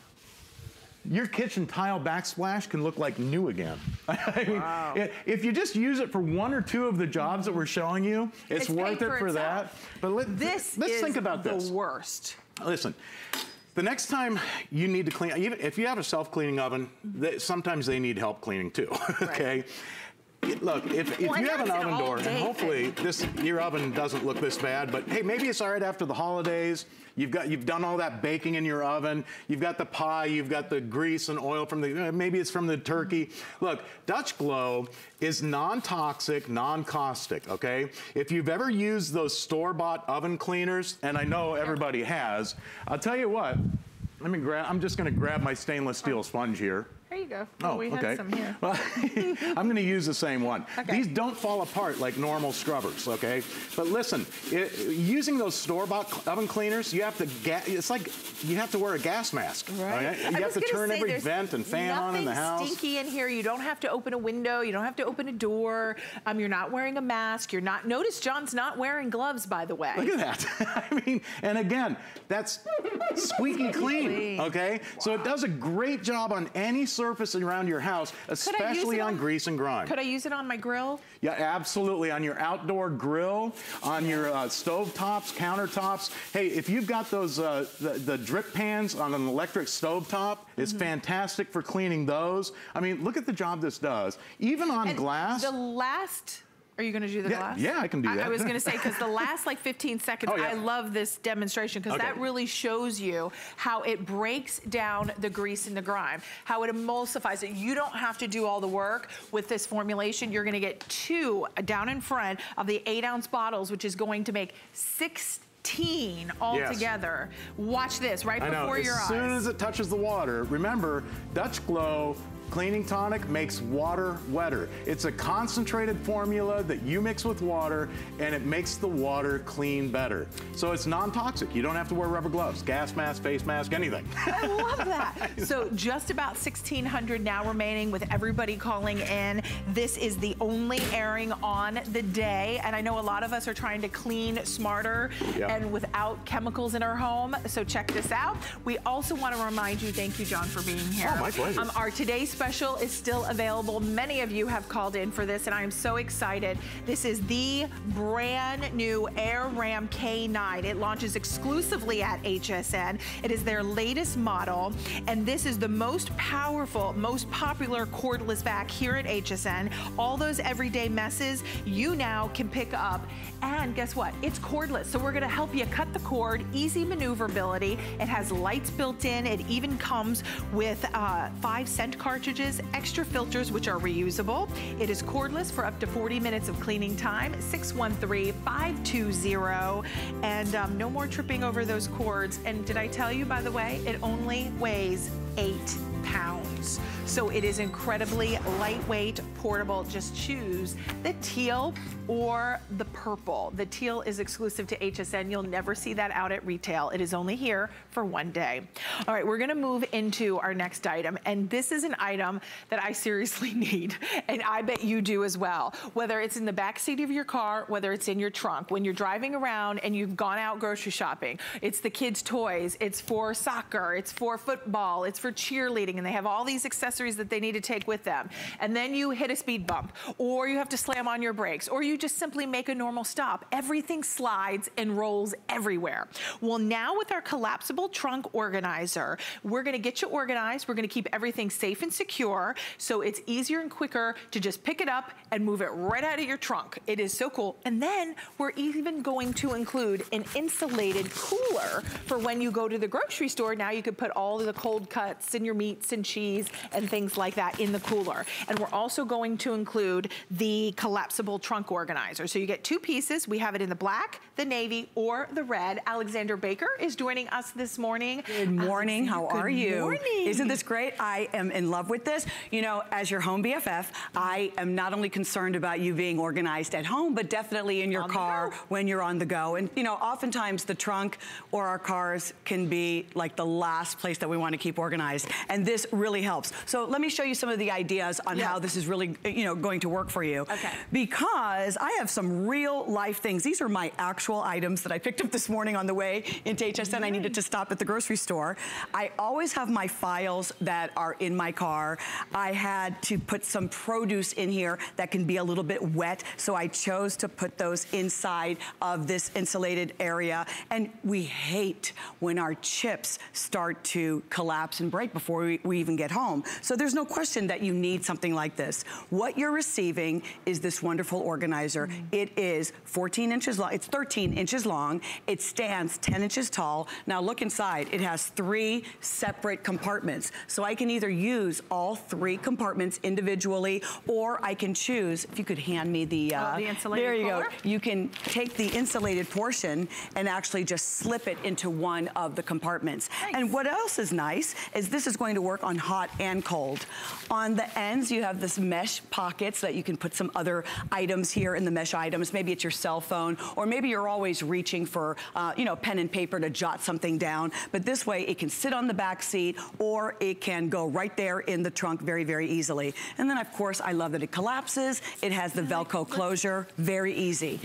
your kitchen tile backsplash can look like new again. I mean, i- if you just use it for one or two of the jobs that we're showing you, it's, It's worth it for that. But let, This let's think about the this. the worst. Listen, the next time you need to clean, even if you have a self-cleaning oven, they, sometimes they need help cleaning too. okay. Look, if, if Well, you have an oven door, and hopefully this your oven doesn't look this bad, but hey, maybe it's all right after the holidays. You've got you've done all that baking in your oven. You've got the pie. You've got the grease and oil from the maybe it's from the turkey. Look, Dutch Glow is non-toxic, non-caustic. Okay, if you've ever used those store-bought oven cleaners, and I know everybody has, I'll tell you what. Let me grab. I'm just going to grab my stainless steel sponge here. There you go. Oh, we okay. had some here. Well, I'm going to use the same one. Okay. These don't fall apart like normal scrubbers, okay? But listen, it, using those store-bought oven cleaners, you have to ga- it's like you have to wear a gas mask. Right. I You have to turn say, every vent and fan on in the house. stinky in here. You don't have to open a window. You don't have to open a door. Um, you're not wearing a mask. You're not. Notice Jon's not wearing gloves, by the way. Look at that. I mean, and again, that's squeaky clean, clean. okay? So it does a great job on any surface around your house, Could I use especially it on grease and grime. Could I use it on my grill? Yeah, absolutely. On your outdoor grill, on your uh, stove tops, countertops. Hey, if you've got those uh, the, the drip pans on an electric stove top, it's Mm-hmm. fantastic for cleaning those. I mean, look at the job this does. Even on And glass. The last. Are you going to do the Yeah, glass? yeah, I can do I, that. I was going to say because the last like 15 seconds, Oh, yeah. I love this demonstration because Okay. that really shows you how it breaks down the grease and the grime, how it emulsifies it. You don't have to do all the work with this formulation. You're going to get two down in front of the eight ounce bottles, which is going to make 16 altogether. Watch this right I know. before as your soon as it touches the water, remember, Dutch Glow Cleaning tonic makes water wetter. It's a concentrated formula that you mix with water and it makes the water clean better. So it's non-toxic. You don't have to wear rubber gloves, gas mask, face mask, anything. I love that. so just about 1,600 now remaining with everybody calling in. This is the only airing on the day. And I know a lot of us are trying to clean smarter Yeah. and without chemicals in our home. So check this out. We also want to remind you, thank you, Jon, for being here. Oh, my pleasure. Um, our today's special is still available. Many of you have called in for this, and I am so excited. This is the brand new Air Ram K9. It launches exclusively at HSN. It is their latest model, and this is the most powerful, most popular cordless vac here at HSN. All those everyday messes you now can pick up. And guess what? It's cordless, so we're gonna help you cut the cord, easy maneuverability. It has lights built in. It even comes with uh, five scent cartridges, extra filters, which are reusable. It is cordless for up to 40 minutes of cleaning time, 613-520, and um, no more tripping over those cords. And did I tell you, by the way, it only weighs eight pounds. So it is incredibly lightweight, portable. Just choose the teal or the purple. The teal is exclusive to HSN. You'll never see that out at retail. It is only here for one day. All right, we're gonna move into our next item. And this is an item that I seriously need. And I bet you do as well. Whether it's in the back seat of your car, whether it's in your trunk, when you're driving around and you've gone out grocery shopping, it's the kids' toys, it's for soccer, it's for football, it's for cheerleading, and they have all these accessories that they need to take with them. And then you hit a speed bump, or you have to slam on your brakes, or you just simply make a normal stop. Everything slides and rolls everywhere. Well, now with our collapsible trunk organizer, we're gonna get you organized, we're gonna keep everything safe and secure, so it's easier and quicker to just pick it up and move it right out of your trunk. It is so cool. And then we're even going to include an insulated cooler for when you go to the grocery store. Now you could put all of the cold cuts and your meats and cheese and things like that in the cooler. And we're also going to include the collapsible trunk organizer. So you get two pieces. We have it in the black, the navy, or the red. Alexandra Baker is joining us this morning. Good morning. How Good are you? morning. Isn't this great? I am in love with this. You know, as your home BFF, I am not only concerned about you being organized at home, but definitely in your car when you're on the go. And, you know, oftentimes the trunk or our cars can be like the last place that we want to keep organized. And this really helps. So let me show you some of the ideas on Yeah. how this is really, you know, going to work for you. Okay. Because I have some real life things. These are my actual items that I picked up this morning on the way into HSN. I needed to stop at the grocery store. I always have my files that are in my car. I had to put some produce in here that can be a little bit wet, so I chose to put those inside of this insulated area. And we hate when our chips start to collapse and break before we, we even get home. So there's no question that you need something like this. What you're receiving is this wonderful organizer. It is 14 inches long, it's 13 inches long. It stands 10 inches tall. Now look inside, it has three separate compartments. So I can either use all three compartments individually, or I can choose, if you could hand me the, uh, Oh, the insulated there you go. You can take the insulated portion and actually just slip it into one of the compartments. And what else is nice is this is going to work on hot and cold. On the ends, you have this mesh pocket so that you can put some other items here in the mesh items. Maybe it's your cell phone, or maybe you're always reaching for, uh, you know, pen and paper to jot something down. But this way, it can sit on the back seat, or it can go right there in the trunk very, very easily. And then, of course, I love that it collapses. It has the Velcro closure, very easy.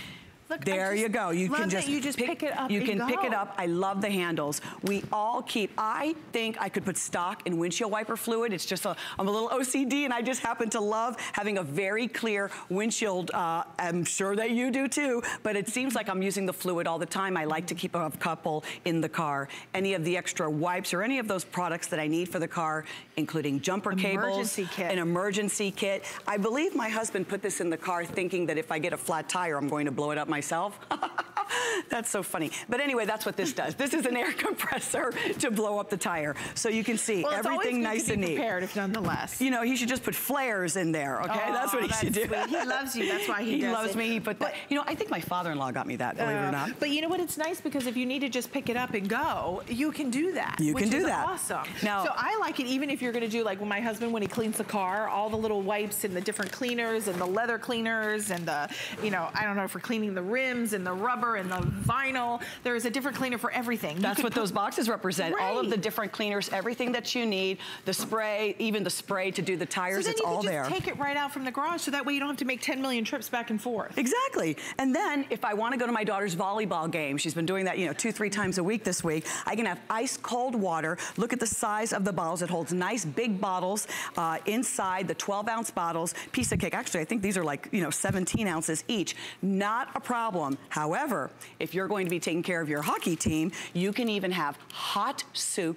Look, there you go. You can just you just pick it up You can pick it up. I love the handles. We all keep. I think I could put stock in windshield wiper fluid. It's just a. I'm a little OCD, and I just happen to love having a very clear windshield. Uh, I'm sure that you do too. But it seems like I'm using the fluid all the time. I like to keep a couple in the car. Any of the extra wipes or any of those products that I need for the car, including jumper cables, Emergency kit. an emergency kit. I believe my husband put this in the car thinking that if I get a flat tire, I'm going to blow it up myself. That's so funny. But anyway, that's what this does. This is an air compressor to blow up the tire. So you can see well, everything nice and neat. prepared, if nonetheless. You know, he should just put flares in there, okay? Oh, that's what he that's should do. Sweet. He loves you. That's why he, he loves it. me. He put that. You know, I think my father-in-law got me that, believe uh, it or not. But you know what? It's nice because if you need to just pick it up and go, you can do that. You can do that. awesome. Now, so I like it even if you're going to do like my husband, when he cleans the car, all the little wipes and the different cleaners and the leather cleaners and the, you know, I don't know, for cleaning the rims and the rubber and the vinyl. There is a different cleaner for everything. That's what those boxes represent. Right. All of the different cleaners, everything that you need, the spray, even the spray to do the tires, so it's all there. take it right out from the garage so that way you don't have to make 10 million trips back and forth. Exactly. And then if I want to go to my daughter's volleyball game, she's been doing that, you know, two, three times a week this week, I can have ice cold water. Look at the size of the bottles. It holds nice big bottles uh, inside the 12 ounce bottles. Piece of cake. Actually, I think these are like, you know, 17 ounces each. Not a problem. However, if you're going to be taking care of your hockey team, you can even have hot soup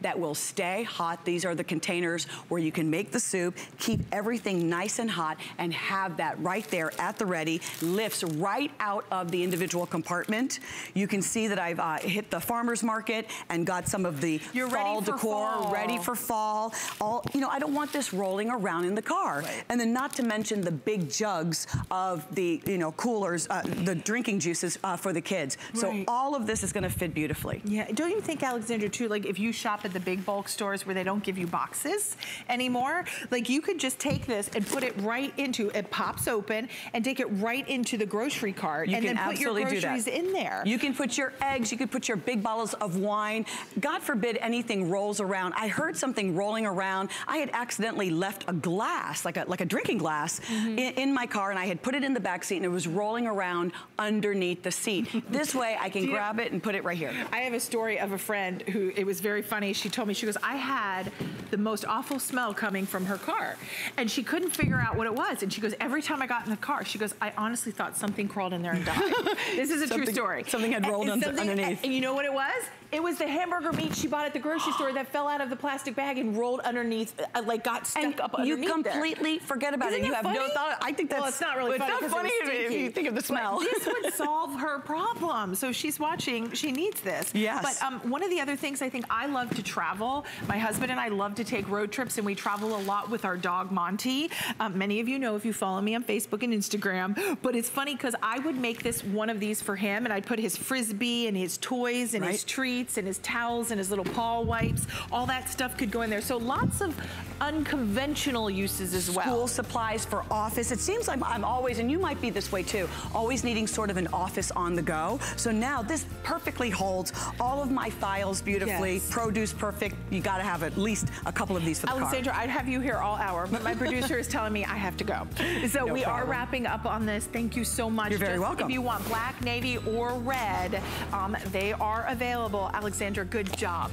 that will stay hot. These are the containers where you can make the soup, keep everything nice and hot, and have that right there at the ready. Lifts right out of the individual compartment. You can see that I've uh, hit the farmer's market and got some of the You're fall ready decor fall. ready for fall. All You know, I don't want this rolling around in the car. Right. And then not to mention the big jugs of the, you know, coolers, uh, the drinking juices uh, for the kids. Right. So all of this is gonna fit beautifully. Yeah, don't you think, Alexandra, too, like if you shop at the big bulk stores where they don't give you boxes anymore, like you could just take this and put it right into, it pops open and take it right into the grocery cart you and can then put your groceries in there. You can put your eggs, you can put your big bottles of wine. God forbid anything rolls around. I heard something rolling around. I had accidentally left a glass, like a, like a drinking glass, mm -hmm. in, in, my car and I had put it in the back seat and it was rolling around underneath the seat. this way I can grab it and put it right here. I have a story of a friend who, it was very funny. She told me, she goes, I had the most awful smell coming from her car. And she couldn't figure out what it was. And she goes, every time I got in the car, she goes, I honestly thought something crawled in there and died. this is a true story. Something had rolled and, underneath. And you know what it was? It was the hamburger meat she bought at the grocery store that fell out of the plastic bag and rolled underneath, uh, like got stuck and up underneath you completely there. forget about Isn't it. You have funny? no thought. I think that's well, it's not really funny. It's not funny if you think of the smell. But this would solve her problem. So she's watching. She needs this. Yes. But um, one of the other things I think I love to travel. My husband and I love to take road trips, and we travel a lot with our dog Monty. Um, many of you know if you follow me on Facebook and Instagram. But it's funny because I would make this one of these for him, and I'd put his frisbee and his toys and right. his treats and his towels and his little paw wipes. All that stuff could go in there. So lots of unconventional uses as well. School supplies for office. It seems like I'm always, and you might be this way too, always needing sort of an office on the go. So now this perfectly holds all of my files beautifully, Yes. produce perfect. You gotta have at least a couple of these for the Alexandra, car. I'd have you here all hour, but my producer is telling me I have to go. So No we are wrapping up on this. Thank you so much. You're very Just welcome. If you want black, navy, or red, um, they are available. Alexandra, good job.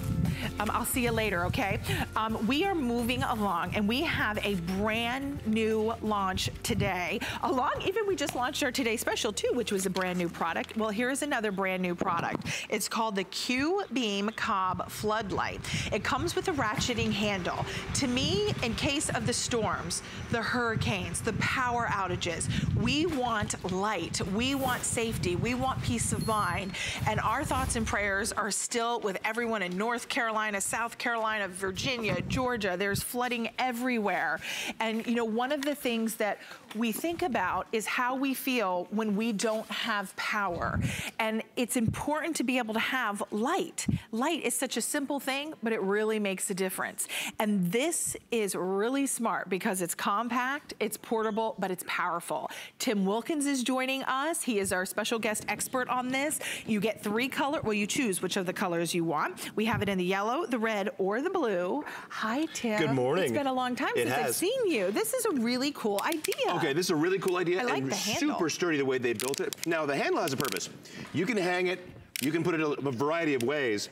Um, I'll see you later, okay? Um, we are moving along, and we have a brand new launch today. Along, even we just launched our Today Special too, which was a brand new product. Well, here's another brand new product. It's called the Q-Beam COB Floodlight. It comes with a ratcheting handle. To me, in case of the storms, the hurricanes, the power outages, we want light, we want safety, we want peace of mind, and our thoughts and prayers are still with everyone in North Carolina, South Carolina, Virginia, Georgia. There's flooding everywhere. And you know, one of the things that we think about is how we feel when we don't have power. And it's important to be able to have light. Light is such a simple thing, but it really makes a difference. And this is really smart because it's compact, it's portable, but it's powerful. Tim Wilkins is joining us. He is our special guest expert on this. You get three color, well, you choose which of the colors you want. We have it in the yellow, the red, or the blue. Hi, Tim. Good morning. It's been a long time It since I've seen you. This is a really cool idea. Okay, this is a really cool idea I like and the handle. super sturdy the way they built it. Now, the handle has a purpose. You can hang it, you can put it a, a variety of ways,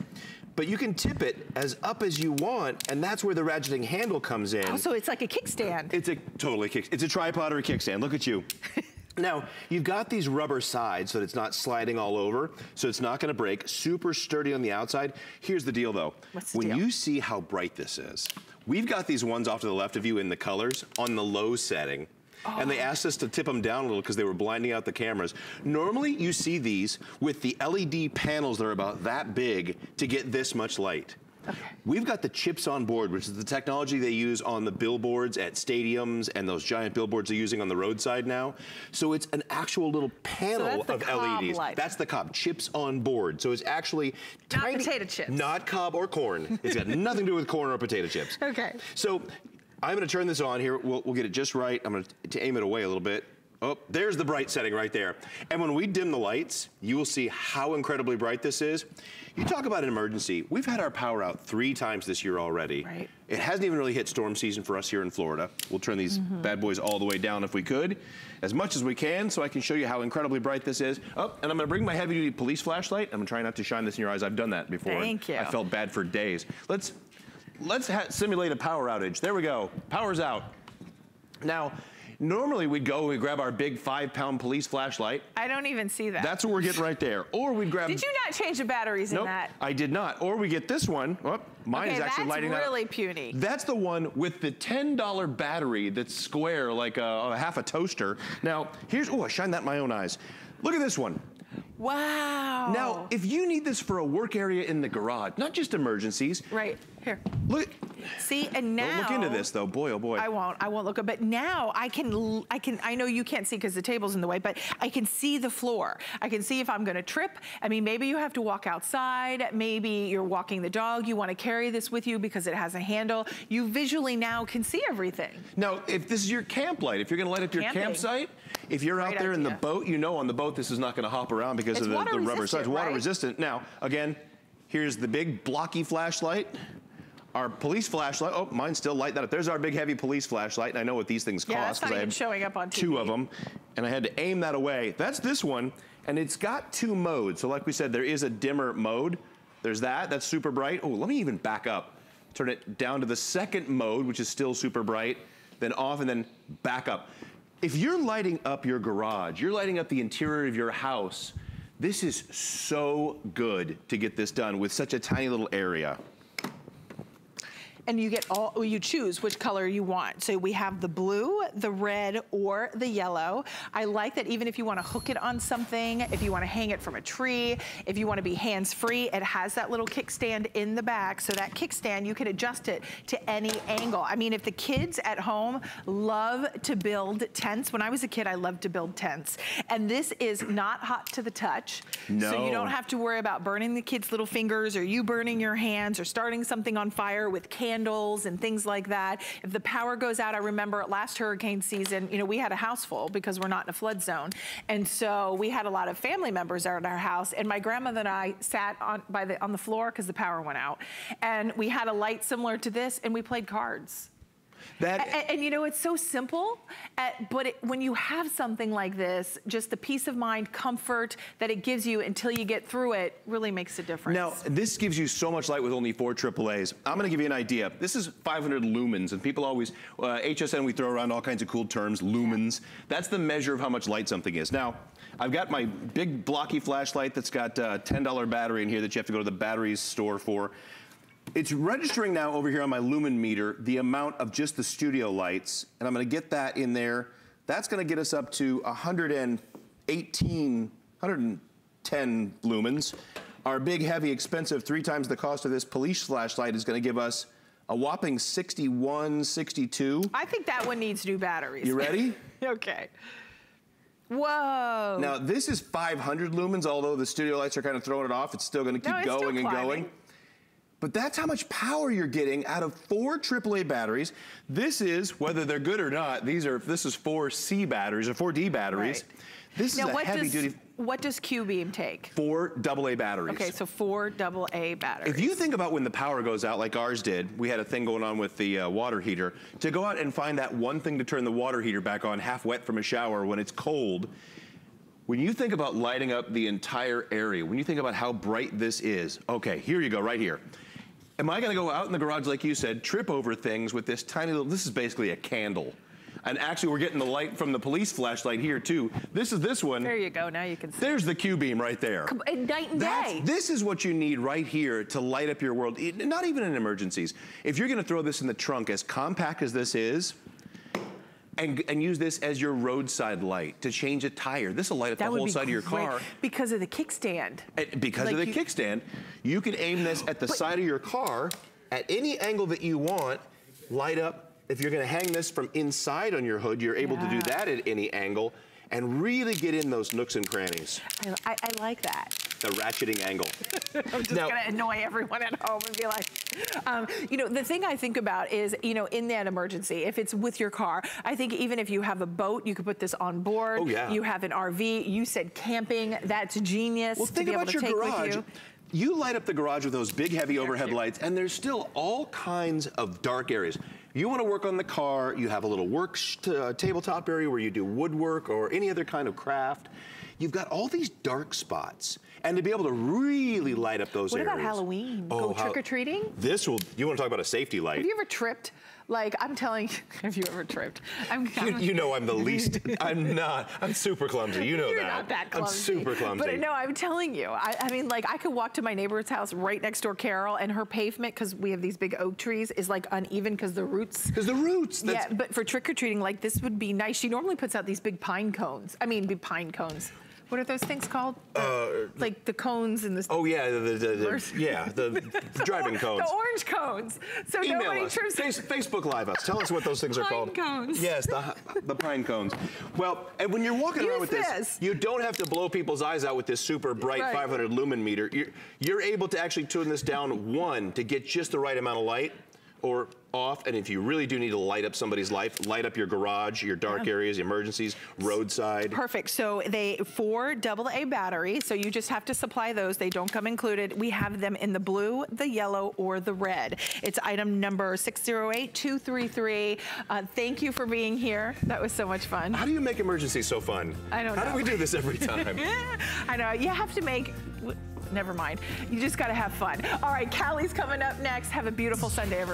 but you can tip it as up as you want, and that's where the ratcheting handle comes in. Oh, so it's like a kickstand. It's a totally kick. It's a tripod or a kickstand. Look at you. Now, you've got these rubber sides so that it's not sliding all over, so it's not gonna break. Super sturdy on the outside. Here's the deal though. What's the when deal? you see how bright this is, we've got these ones off to the left of you in the colors on the low setting. Oh. and they asked us to tip them down a little because they were blinding out the cameras. Normally, you see these with the LED panels that are about that big to get this much light. Okay. We've got the chips on board, which is the technology they use on the billboards at stadiums and those giant billboards they're using on the roadside now. So it's an actual little panel so of LEDs. Light. That's the cob, chips on board. So it's actually not tiny, potato chips. Not cob or corn. It's got nothing to do with corn or potato chips. Okay. So I'm going to turn this on here. We'll, we'll get it just right. I'm going to aim it away a little bit. Oh, there's the bright setting right there. And when we dim the lights, you will see how incredibly bright this is. You talk about an emergency. We've had our power out three times this year already. Right. It hasn't even really hit storm season for us here in Florida. We'll turn these mm -hmm. bad boys all the way down if we could, as much as we can, so I can show you how incredibly bright this is. Oh, and I'm gonna bring my heavy duty police flashlight. I'm gonna try not to shine this in your eyes. I've done that before. Thank you. I felt bad for days. Let's, let's simulate a power outage. There we go, power's out. Now, Normally we'd go and grab our big five pound police flashlight. I don't even see that. That's what we're getting right there. Or we'd grab- Did you not change the batteries nope, in that? I did not. Or we get this one. Oh, mine okay, is actually lighting up. that's really puny. That's the one with the $10 battery that's square like a, a half a toaster. Now, here's, oh, I shined that in my own eyes. Look at this one. Wow. Now, if you need this for a work area in the garage, not just emergencies. Right, here. Look. See, and now. Don't look into this though, boy, oh boy. I won't, I won't look, up. but now I can, I can, I know you can't see because the table's in the way, but I can see the floor. I can see if I'm gonna trip. I mean, maybe you have to walk outside, maybe you're walking the dog, you wanna carry this with you because it has a handle. You visually now can see everything. Now, if this is your camp light, if you're gonna light up your Camping. campsite, if you're Great out there idea. in the boat, you know on the boat this is not gonna hop around because it's of the, the rubber sides. Water right? resistant. Now, again, here's the big blocky flashlight. Our police flashlight, oh, mine's still light that up. There's our big heavy police flashlight, and I know what these things yeah, cost. because I have showing up on TV. two of them, and I had to aim that away. That's this one, and it's got two modes. So like we said, there is a dimmer mode. There's that, that's super bright. Oh, let me even back up. Turn it down to the second mode, which is still super bright, then off and then back up. If you're lighting up your garage, you're lighting up the interior of your house, this is so good to get this done with such a tiny little area and you get all, you choose which color you want. So we have the blue, the red, or the yellow. I like that even if you wanna hook it on something, if you wanna hang it from a tree, if you wanna be hands-free, it has that little kickstand in the back. So that kickstand, you can adjust it to any angle. I mean, if the kids at home love to build tents, when I was a kid, I loved to build tents. And this is not hot to the touch. No. So you don't have to worry about burning the kids' little fingers or you burning your hands or starting something on fire with candles candles and things like that. If the power goes out, I remember last hurricane season, you know, we had a house full because we're not in a flood zone. And so we had a lot of family members at our house and my grandmother and I sat on, by the, on the floor because the power went out. And we had a light similar to this and we played cards. That, and, and, you know, it's so simple, uh, but it, when you have something like this, just the peace of mind, comfort that it gives you until you get through it really makes a difference. Now, this gives you so much light with only four AAAs. I'm gonna give you an idea. This is 500 lumens, and people always, uh, HSN, we throw around all kinds of cool terms, lumens. That's the measure of how much light something is. Now, I've got my big blocky flashlight that's got a $10 battery in here that you have to go to the batteries store for. It's registering now over here on my lumen meter the amount of just the studio lights, and I'm gonna get that in there. That's gonna get us up to 118, 110 lumens. Our big, heavy, expensive, three times the cost of this police flashlight is gonna give us a whopping 61, 62. I think that one needs new batteries. You ready? okay. Whoa. Now, this is 500 lumens, although the studio lights are kind of throwing it off. It's still gonna keep no, going and going. But that's how much power you're getting out of four AAA batteries. This is, whether they're good or not, these are, this is four C batteries or four D batteries. Right. This now, is a what heavy does, duty. What does Q-Beam take? Four AA batteries. Okay, so four AA batteries. If you think about when the power goes out like ours did, we had a thing going on with the uh, water heater, to go out and find that one thing to turn the water heater back on half wet from a shower when it's cold, when you think about lighting up the entire area, when you think about how bright this is, okay, here you go, right here. Am I gonna go out in the garage, like you said, trip over things with this tiny little, this is basically a candle. And actually we're getting the light from the police flashlight here too. This is this one. There you go, now you can see. There's the Q-beam right there. Eh, night and That's, day. This is what you need right here to light up your world, not even in emergencies. If you're gonna throw this in the trunk, as compact as this is, and, and use this as your roadside light to change a tire. This will light up That the whole side of your car. Because of the kickstand. And because Like of the you- kickstand, you can aim this at the side of your car at any angle that you want, light up. If you're gonna hang this from inside on your hood, you're able to do that at any angle and really get in those nooks and crannies. I, I, I like that. The ratcheting angle. I'm just Now- gonna annoy everyone at home and be like, um, you know, the thing I think about is, you know, in that emergency, if it's with your car, I think even if you have a boat, you could put this on board. Oh, yeah. You have an RV. You said camping. That's genius Well, to think be able about to your take garage. with you. You light up the garage with those big, heavy overhead lights, and there's still all kinds of dark areas. You want to work on the car, you have a little work uh, tabletop area where you do woodwork or any other kind of craft. You've got all these dark spots. And to be able to really light up those What areas. about Halloween? Oh, Go trick or treating? This will, you want to talk about a safety light. Have you ever tripped? Like, I'm telling you, have you ever tripped? I'm, You, you know I'm the least, I'm not, I'm super clumsy, you know You're that. not that clumsy. I'm super clumsy. But no, I'm telling you. I, I mean, like, I could walk to my neighbor's house right next door, Carol, and her pavement, because we have these big oak trees, is like uneven because the roots. Because the roots. yeah, but for trick or treating, like, this would be nice. She normally puts out these big pine cones. I mean, big pine cones. What are those things called? The- like the cones and the. Oh yeah, the, the, the, yeah, the driving cones. The orange cones. So Email nobody us. trips. Face, Facebook Live us. Tell us what those things are called. Pine cones. Yes, the, the pine cones. Well, and when you're walking around with this, this. you don't have to blow people's eyes out with this super bright Right. 500 lumen meter. You're, you're able to actually tune this down one to get just the right amount of light or off. And if you really do need to light up somebody's life, light up your garage, your dark Yeah. areas, emergencies, roadside. Perfect. So they four double A batteries. So you just have to supply those. They don't come included. We have them in the blue, the yellow, or the red. It's item number 608233. Uh, thank you for being here. That was so much fun. How do you make emergencies so fun? I don't How know. do we do this every time? I know. You have to make. Never mind. You just got to have fun. All right, Callie's coming up next. Have a beautiful Sunday, everyone.